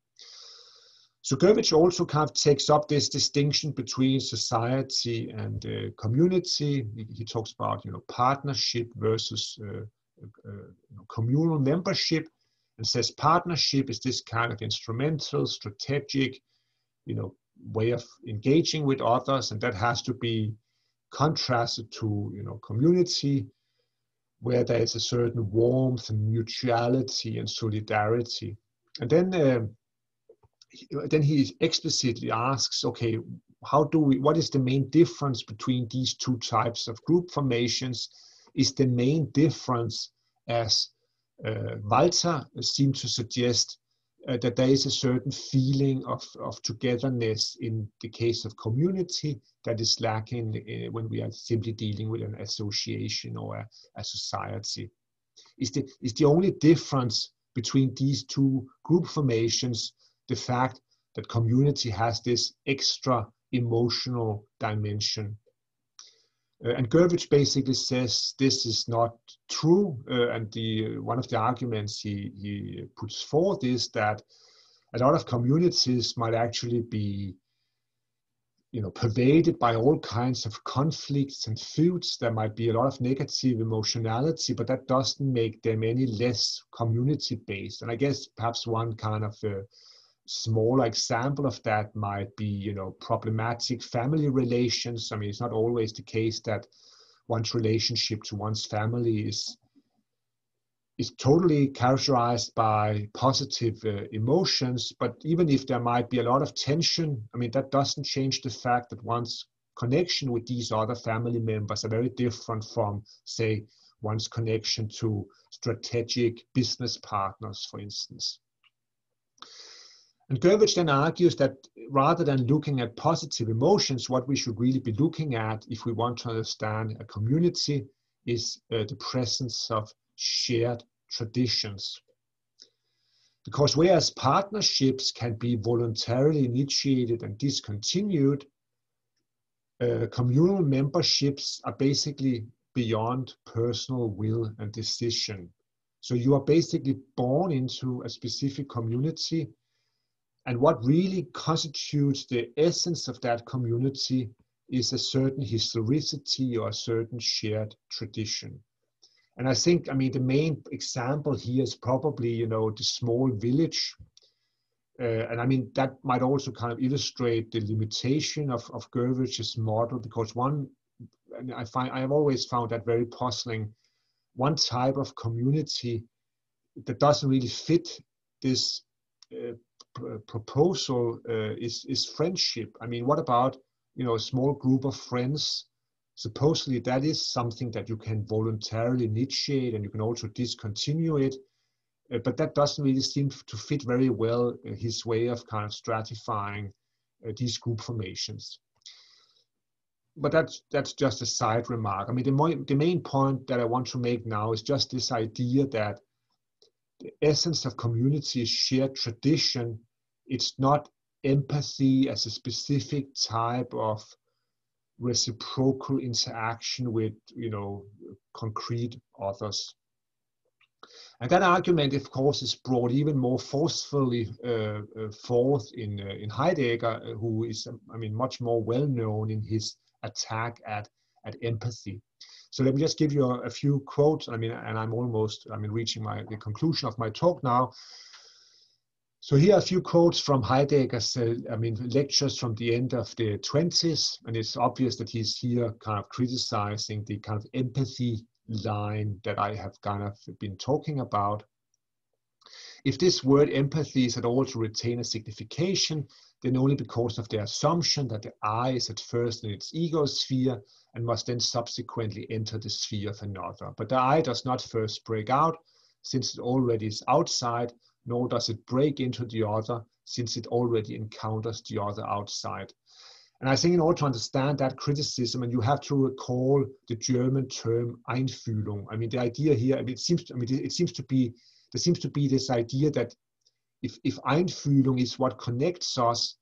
So Gurwitsch also kind of takes up this distinction between society and uh, community. He, talks about you know partnership versus uh, uh, know, communal membership, and says partnership is this kind of instrumental, strategic, you know, way of engaging with others, and that has to be contrasted to you know community where there is a certain warmth and mutuality and solidarity. And then uh, then he explicitly asks okay how do we what is the main difference between these two types of group formations? Is the main difference as uh, Walther seemed to suggest uh, that there is a certain feeling of, of togetherness in the case of community that is lacking uh, when we are simply dealing with an association or a, a society. Is the, is the only difference between these two group formations the fact that community has this extra emotional dimension uh, and Gurwitsch basically says this is not true, uh, and the one of the arguments he, he puts forth is that a lot of communities might actually be you know pervaded by all kinds of conflicts and feuds. There might be a lot of negative emotionality but that doesn't make them any less community based and i guess perhaps one kind of uh, smaller example of that might be, you know, problematic family relations. I mean, it's not always the case that one's relationship to one's family is is totally characterized by positive uh, emotions. But even if there might be a lot of tension, I mean, that doesn't change the fact that one's connection with these other family members are very different from, say, one's connection to strategic business partners, for instance. And Gurwitsch then argues that rather than looking at positive emotions, what we should really be looking at if we want to understand a community is uh, the presence of shared traditions. Because whereas partnerships can be voluntarily initiated and discontinued, uh, communal memberships are basically beyond personal will and decision. So you are basically born into a specific community and what really constitutes the essence of that community is a certain historicity or a certain shared tradition. And I think, I mean, the main example here is probably, you know, the small village. Uh, and I mean, that might also kind of illustrate the limitation of, of Gurwitsch's model because one, and I find, I have always found that very puzzling. One type of community that doesn't really fit this uh, proposal uh, is is friendship. I mean, what about you know a small group of friends? Supposedly, that is something that you can voluntarily initiate, and you can also discontinue it. Uh, but that doesn't really seem to fit very well uh, his way of kind of stratifying uh, these group formations but that's that's just a side remark. I mean, the, the main point that I want to make now is just this idea that the essence of community is shared tradition. It's not empathy as a specific type of reciprocal interaction with you know concrete others. And that argument, of course, is brought even more forcefully uh, uh, forth in uh, in Heidegger, uh, who is, I mean, much more well known in his attack at, at empathy. So let me just give you a, a, few quotes. I mean, and I'm almost, I mean, reaching my the conclusion of my talk now. So here are a few quotes from Heidegger's, uh, I mean, lectures from the end of the 20s, and it's obvious that he's here kind of criticizing the kind of empathy line that I have kind of been talking about. If this word empathy is at all to retain a signification, then only because of the assumption that the I is at first in its ego sphere and must then subsequently enter the sphere of another. But the I does not first break out, since it already is outside, nor does it break into the other, since it already encounters the other outside. And I think in order to understand that criticism, and you have to recall the German term Einfühlung. I mean, the idea here, I mean, it seems, I mean, it seems to be, there seems to be this idea that if, if Einfühlung is what connects us,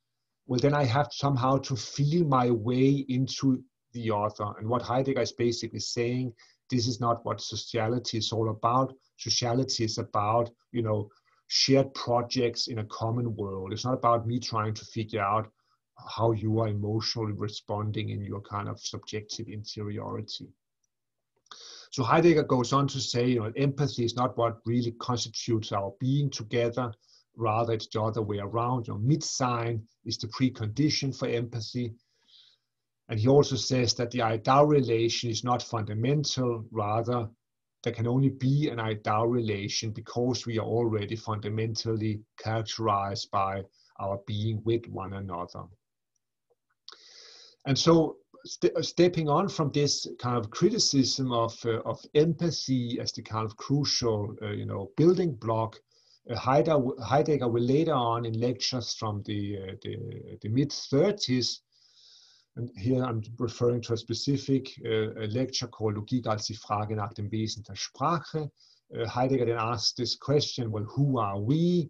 well, then I have somehow to feel my way into the author. And what Heidegger is basically saying, this is not what sociality is all about. Sociality is about, you know, shared projects in a common world. It's not about me trying to figure out how you are emotionally responding in your kind of subjective interiority. So Heidegger goes on to say, you know, empathy is not what really constitutes our being together. Rather, it's the other way around. You know, Mitsein is the precondition for empathy. And he also says that the I-Thou relation is not fundamental. Rather, there can only be an I-Thou relation because we are already fundamentally characterized by our being with one another. And so st stepping on from this kind of criticism of, uh, of empathy as the kind of crucial, uh, you know, building block Heidegger will later on in lectures from the, uh, the, the mid 30s, and here I'm referring to a specific uh, a lecture called Logik als die Frage nach dem Wesen der Sprache. Uh, Heidegger then asks this question, well, who are we?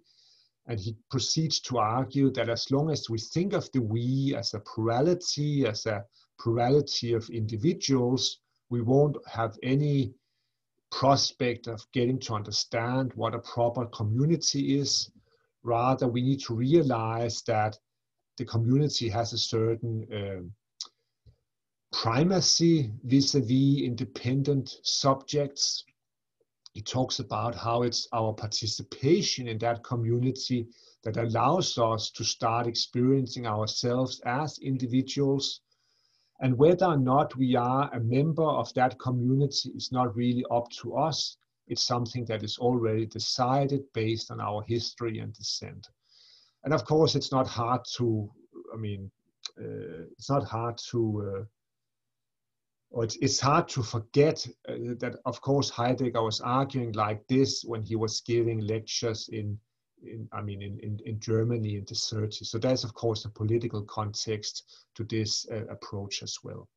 And he proceeds to argue that as long as we think of the we as a plurality, as a plurality of individuals, we won't have any prospect of getting to understand what a proper community is. Rather, we need to realize that the community has a certain uh, primacy vis-a-vis independent subjects. He talks about how it's our participation in that community that allows us to start experiencing ourselves as individuals and whether or not we are a member of that community is not really up to us. It's something that is already decided based on our history and descent. And of course, it's not hard to, I mean, uh, it's not hard to, uh, or it's, it's hard to forget uh, that, of course, Heidegger was arguing like this when he was giving lectures in in, I mean, in, in, in Germany in the 30s. So there's, of course, a political context to this uh, approach as well.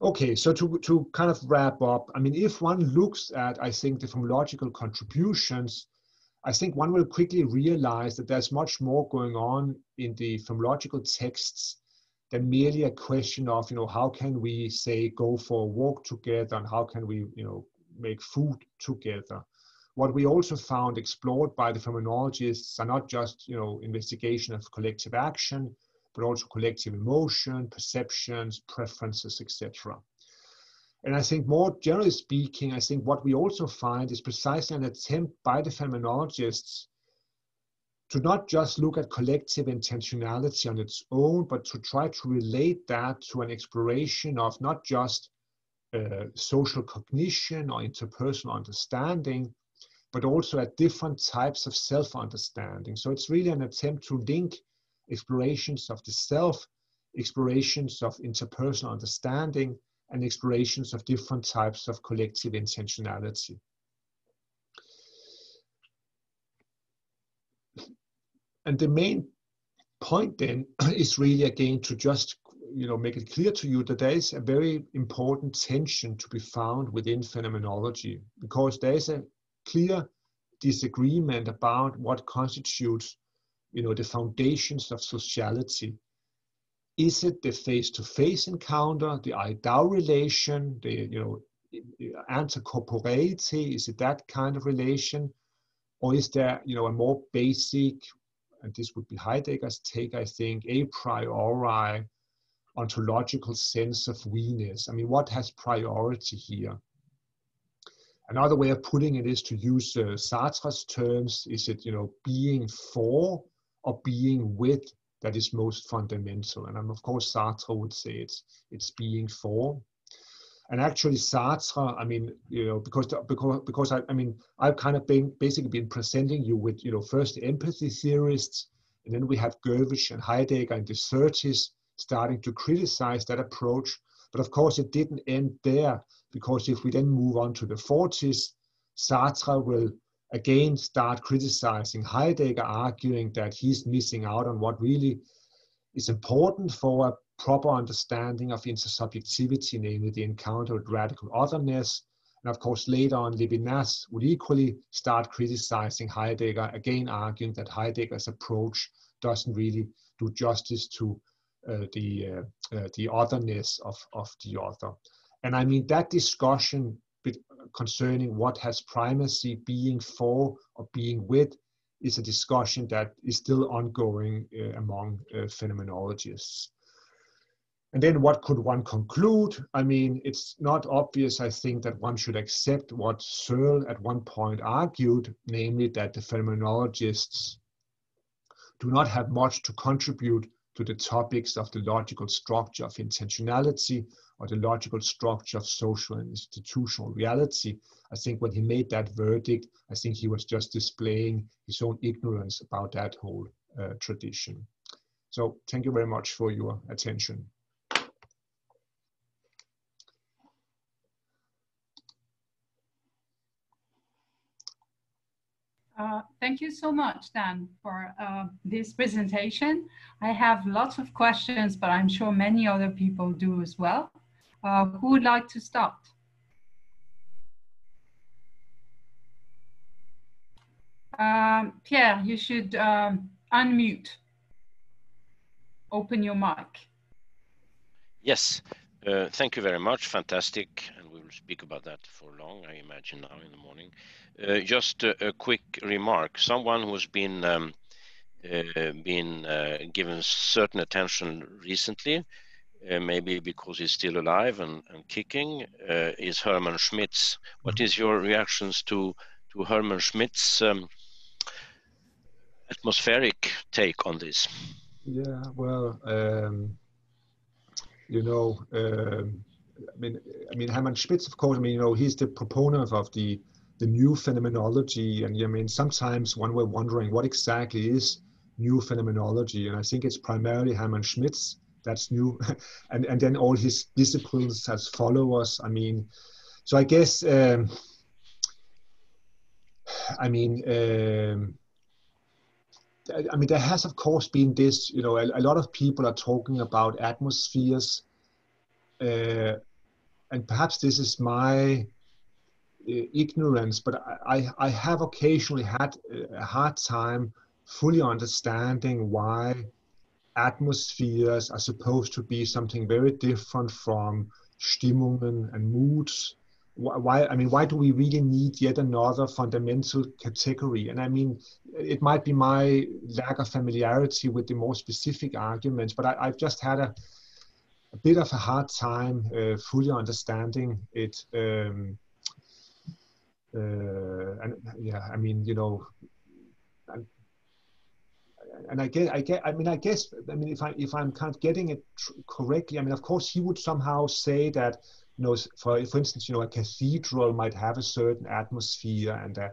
Okay, so to, to kind of wrap up, I mean, if one looks at, I think, the phenomenological contributions, I think one will quickly realize that there's much more going on in the phenomenological texts than merely a question of, you know, how can we say go for a walk together and how can we, you know, make food together what we also found explored by the phenomenologists are not just you know investigation of collective action but also collective emotion perceptions preferences etc and i think more generally speaking i think what we also find is precisely an attempt by the phenomenologists to not just look at collective intentionality on its own but to try to relate that to an exploration of not just uh, social cognition or interpersonal understanding but also at different types of self-understanding. So it's really an attempt to link explorations of the self, explorations of interpersonal understanding, and explorations of different types of collective intentionality. And the main point then is really again to just you know make it clear to you that there is a very important tension to be found within phenomenology because there is a clear disagreement about what constitutes you know the foundations of sociality is it the face-to-face encounter the i-thou relation the you know intercorporeity is it that kind of relation or is there you know a more basic and this would be Heidegger's take, I think, a priori ontological sense of we-ness. I mean, what has priority here? Another way of putting it is to use uh, Sartre's terms. Is it, you know, being for or being with that is most fundamental? And um, of course, Sartre would say it's, it's being for. And actually, Sartre, I mean, you know, because because because I, I mean, I've kind of been basically been presenting you with, you know, first empathy theorists, and then we have Gurwitsch and Heidegger in the 30s starting to criticize that approach. But of course, it didn't end there because if we then move on to the 40s, Sartre will again start criticizing Heidegger, arguing that he's missing out on what really is important for a proper understanding of intersubjectivity, namely the encounter with radical otherness. And of course, later on, Levinas would equally start criticizing Heidegger, again arguing that Heidegger's approach doesn't really do justice to uh, the, uh, uh, the otherness of, of the other. And I mean, that discussion concerning what has primacy, being for or being with, is a discussion that is still ongoing uh, among uh, phenomenologists. And then what could one conclude? I mean, it's not obvious, I think, that one should accept what Searle at one point argued, namely that the phenomenologists do not have much to contribute to the topics of the logical structure of intentionality or the logical structure of social and institutional reality. I think when he made that verdict, I think he was just displaying his own ignorance about that whole uh, tradition. So thank you very much for your attention. Uh, thank you so much, Dan, for uh, this presentation. I have lots of questions, but I'm sure many other people do as well. Uh, who would like to start? Um, Pierre, you should um, unmute. Open your mic. Yes, uh, thank you very much. Fantastic. And we will speak about that for long, I imagine, now in the morning. Uh, just a, a, quick remark. Someone who's been um, uh, been uh, given certain attention recently, uh, maybe because he's still alive and, and kicking, uh, is Hermann Schmitz. What mm-hmm. your reactions to to Hermann Schmitz's um, atmospheric take on this? Yeah, well, um, you know, um, I mean, I mean Hermann Schmitz, of course. I mean, you know, he's the proponent of the the new phenomenology. And I mean, sometimes one were wondering what exactly is new phenomenology. And I think it's primarily Hermann Schmitz that's new. and, and then all his disciples as followers. I mean, so I guess, um, I mean, um, I mean, there has, of course, been this, you know, a, a lot of people are talking about atmospheres. Uh, and perhaps this is my ignorance, but I, I have occasionally had a hard time fully understanding why atmospheres are supposed to be something very different from Stimmungen and moods. Why, I mean, why do we really need yet another fundamental category? And I mean, it might be my lack of familiarity with the more specific arguments, but I, have just had a, a, bit of a hard time uh, fully understanding it. Um, uh, and yeah, I mean, you know, and I get, I get, I mean, I guess, I mean, if I if I'm kind of getting it correctly, I mean, of course, he would somehow say that, you know, for for instance, you know, a cathedral might have a certain atmosphere, and a,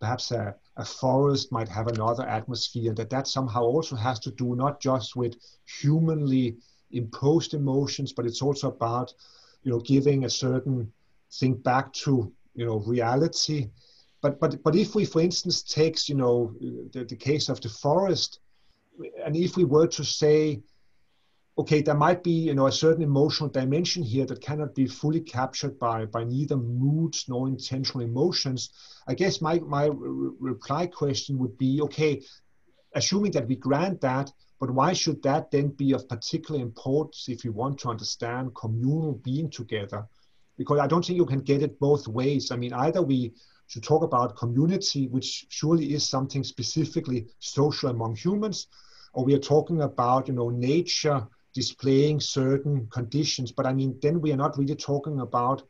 perhaps a, a forest might have another atmosphere, and that that somehow also has to do not just with humanly imposed emotions, but it's also about, you know, giving a certain thing back to, you know, reality. But but but if we, for instance, takes you know the, the case of the forest, and if we were to say okay, there might be you know a certain emotional dimension here that cannot be fully captured by by neither moods nor intentional emotions. I guess my my re reply question would be okay, assuming that we grant that, but why should that then be of particular importance if you want to understand communal being together? Because I don't think you can get it both ways. I mean, either we should talk about community, which surely is something specifically social among humans, or we are talking about you know nature displaying certain conditions. But I mean, then we are not really talking about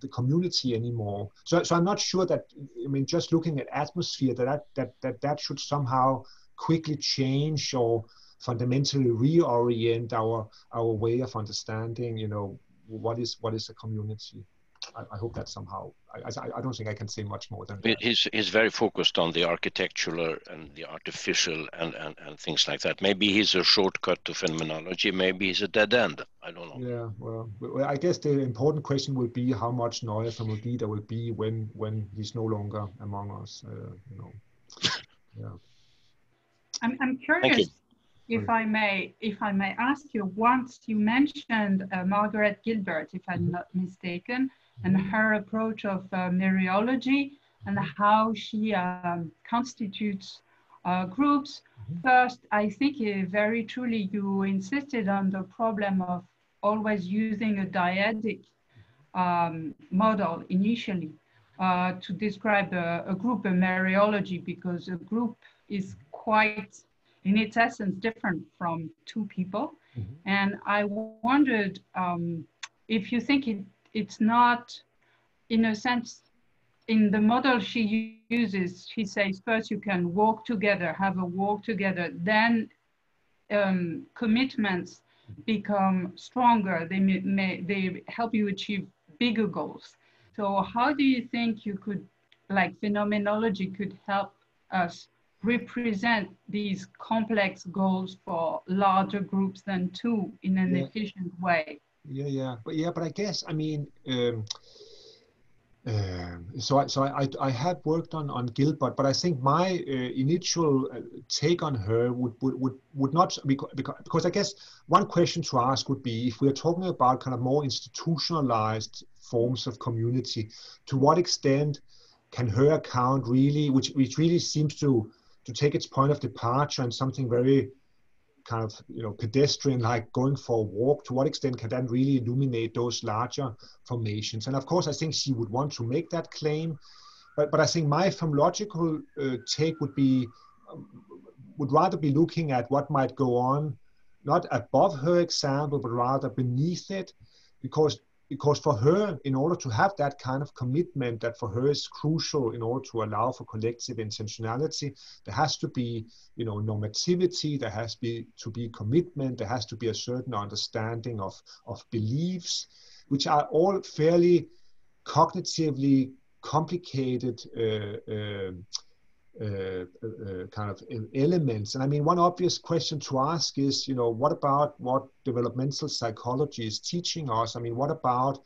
the community anymore. So, so I'm not sure that, I mean, just looking at atmosphere, that that, that, that should somehow quickly change or fundamentally reorient our, our way of understanding, you know, what is, what is a community. I, I hope that somehow, I, I, don't think I can say much more than that. He's, he's very focused on the architectural and the artificial and, and, and things like that. Maybe he's a shortcut to phenomenology. Maybe he's a dead end. I don't know. Yeah, well, well I guess the important question will be how much Neue Phänomenologie there will be when, when he's no longer among us, uh, you know. Yeah. I'm, I'm curious if I may, if I may ask you, once you mentioned uh, Margaret Gilbert, if I'm not mistaken, and her approach of uh, mereology and how she um, constitutes uh, groups. First, I think uh, very truly you insisted on the problem of always using a dyadic um, model initially uh, to describe a, a group of mereology because a group is quite, in its essence, different from two people. Mm -hmm. And I wondered um, if you think it it's not, in a sense, in the model she uses, she says first you can walk together, have a walk together, then um, commitments become stronger. They may, may, they help you achieve bigger goals. So how do you think you could, like phenomenology could help us represent these complex goals for larger groups than two in an yeah. efficient way? Yeah yeah. But yeah but i guess i mean um, uh, so I, so I, I have worked on on Gilbert, but I think my uh, initial uh, take on her would would would, would not because, because I guess one question to ask would be if we're talking about kind of more institutionalized forms of community, to what extent can her account really, which which really seems to to take its point of departure and something very kind of you know pedestrian like going for a walk to what extent can that really illuminate those larger formations? And of course i think she would want to make that claim but but i think my phenomenological uh, take would be um, would rather be looking at what might go on not above her example but rather beneath it because because for her, in order to have that kind of commitment that for her is crucial in order to allow for collective intentionality, there has to be, you know, normativity, there has to be, to be commitment, there has to be a certain understanding of, of beliefs, which are all fairly cognitively complicated uh, uh, uh, uh, kind of elements. And I mean, one obvious question to ask is, you know, what about what developmental psychology is teaching us? I mean, what about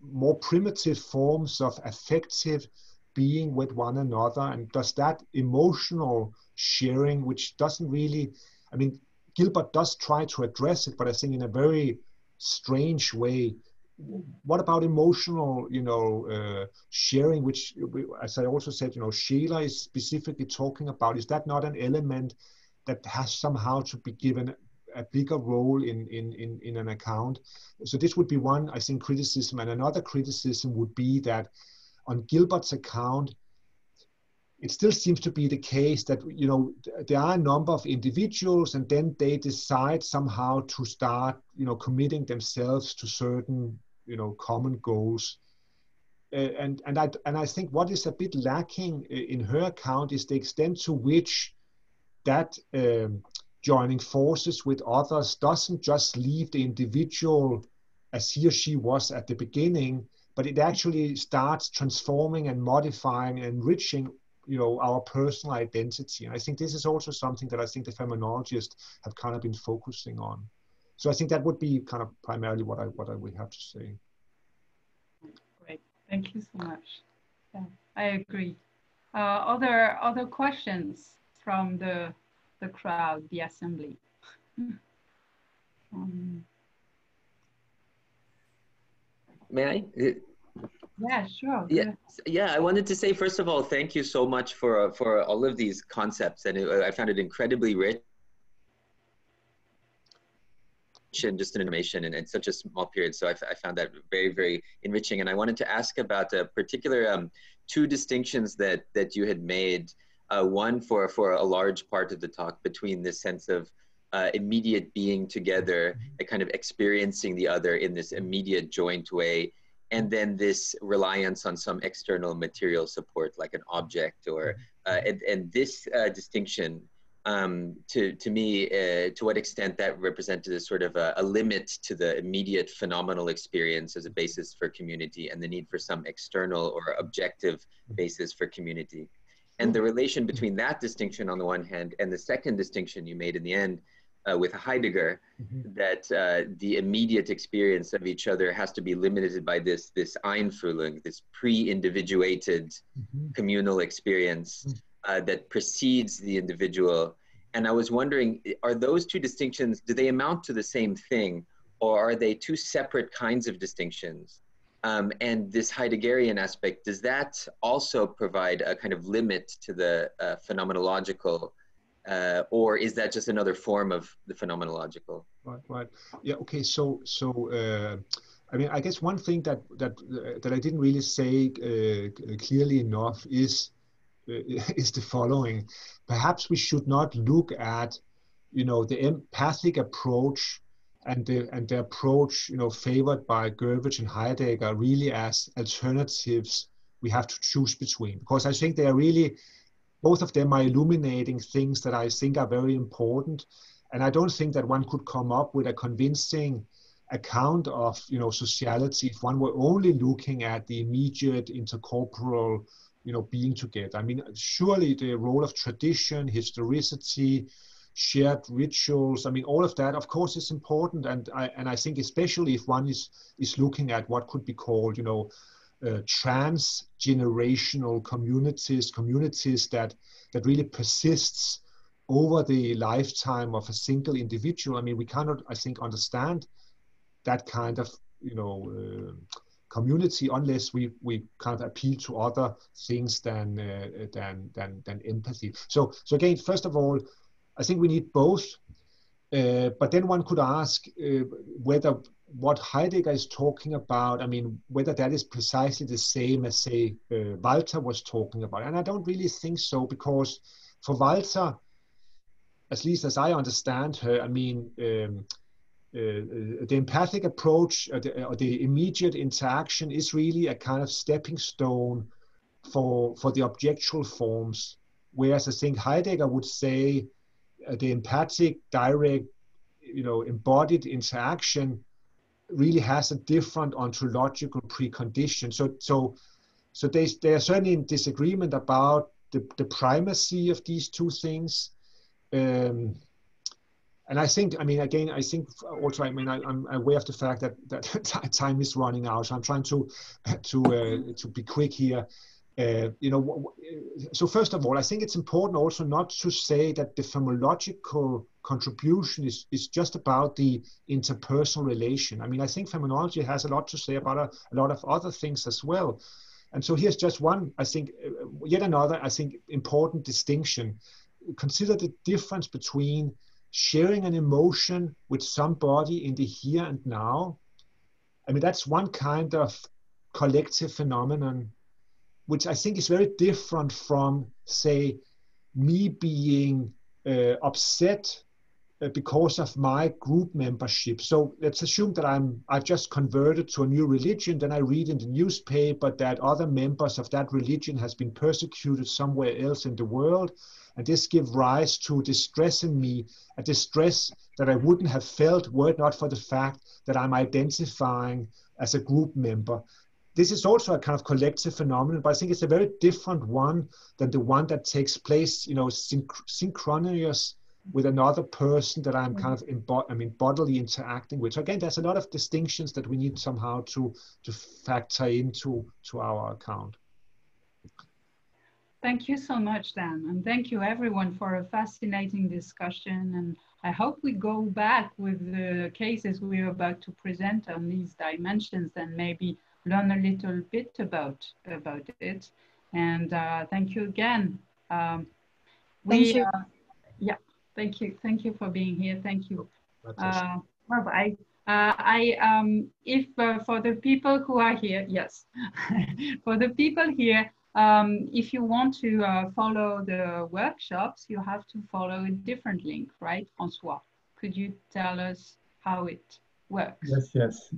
more primitive forms of affective being with one another? And does that emotional sharing, which doesn't really, I mean, Gilbert does try to address it, but I think in a very strange way, what about emotional, you know, uh, sharing, which, as I also said, you know, Scheler is specifically talking about. Is that not an element that has somehow to be given a bigger role in, in, in, in an account? So this would be one, I think, criticism. And another criticism would be that on Gilbert's account, it still seems to be the case that you know there are a number of individuals and then they decide somehow to start you know committing themselves to certain you know common goals. Uh, and and I and I think what is a bit lacking in her account is the extent to which that um, joining forces with others doesn't just leave the individual as he or she was at the beginning, but it actually starts transforming and modifying and enriching you know our personal identity. And i think this is also something that i think the phenomenologists have kind of been focusing on so i think that would be kind of primarily what i what i would have to say. Great. Thank you so much. Yeah i agree. Uh, other other questions from the the crowd the assembly? Um, may i? Yeah, sure. Yeah, yeah. I wanted to say first of all, thank you so much for uh, for all of these concepts, and it, I found it incredibly rich and just an animation in, in such a small period. So I, I, found that very, very enriching. And I wanted to ask about a particular um, two distinctions that that you had made. Uh, one for for a large part of the talk between this sense of uh, immediate being together and kind of experiencing the other in this immediate joint way and then this reliance on some external material support like an object or uh, and, and, this uh, distinction um, to, to me uh, to what extent that represented a sort of a, a, limit to the immediate phenomenal experience as a basis for community and the need for some external or objective basis for community and the relation between that distinction on the one hand and the second distinction you made in the end uh, with Heidegger mm-hmm. that uh, the immediate experience of each other has to be limited by this this Einfühlung, this pre-individuated mm-hmm. communal experience mm. Uh, that precedes the individual. And I was wondering, are those two distinctions do they amount to the same thing, or are they two separate kinds of distinctions? Um, and this Heideggerian aspect does that also provide a kind of limit to the uh, phenomenological uh, or is that just another form of the phenomenological? Right, right. Yeah. Okay. So, so uh, I mean, I guess one thing that that uh, that I didn't really say uh, clearly enough is is the following. Perhaps we should not look at, you know, the empathic approach and the and the approach, you know, favored by Gurwitsch and Heidegger really as alternatives we have to choose between, because I think they are really both of them are illuminating things that I think are very important. And I don't think that one could come up with a convincing account of you know sociality if one were only looking at the immediate intercorporal you know being together. I mean, surely the role of tradition, historicity, shared rituals. I mean, all of that, of course, is important, and I and I think especially if one is is looking at what could be called, you know, uh, transgenerational communities, communities that that really persists over the lifetime of a single individual. I mean, we cannot, I think, understand that kind of you know uh, community unless we we kind of appeal to other things than uh, than than than empathy. So so again, first of all, I think we need both. Uh, but then one could ask uh, whether what Heidegger is talking about, I mean, whether that is precisely the same as, say, uh, Walther was talking about. And I don't really think so, because for Walther, at least as I understand her, I mean, um, uh, the empathic approach, uh, the, uh, the, immediate interaction is really a kind of stepping stone for, for the objectual forms. Whereas I think Heidegger would say uh, the empathic, direct, you know, embodied interaction really has a different ontological precondition. So, so, so they, they are certainly in disagreement about the, the primacy of these two things. Um, and I think, I mean, again, I think also, I mean, I, am aware of the fact that, that time is running out. So I'm trying to, to, uh, to be quick here. Uh, you know, so first of all, I think it's important also not to say that the phenomenological contribution is, is just about the interpersonal relation. I mean, I think phenomenology has a lot to say about a, a lot of other things as well. And so here's just one, I think, uh, yet another, I think, important distinction. Consider the difference between sharing an emotion with somebody in the here and now. I mean, that's one kind of collective phenomenon which I think is very different from, say, me being uh, upset uh, because of my group membership. So let's assume that I'm I've just converted to a new religion. Then I read in the newspaper that other members of that religion has been persecuted somewhere else in the world, and this gives rise to distress in me, a distress that I wouldn't have felt were it not for the fact that I'm identifying as a group member. this is also a kind of collective phenomenon, but I think it's a very different one than the one that takes place, you know, synch synchronous with another person that I'm kind of in I mean bodily interacting with. So again, there's a lot of distinctions that we need somehow to to factor into to our account. Thank you so much, Dan, and thank you everyone for a fascinating discussion. And I hope we go back with the cases we're about to present on these dimensions and maybe learn a little bit about about it. And uh, thank you again. Um, we, thank you. Uh, yeah. Thank you. Thank you for being here. Thank you. Uh, well, I, uh, I, um, if uh, for the people who are here, yes, for the people here, um, if you want to uh, follow the workshops, you have to follow a different link, right, Francois? Could you tell us how it works? Yes, yes.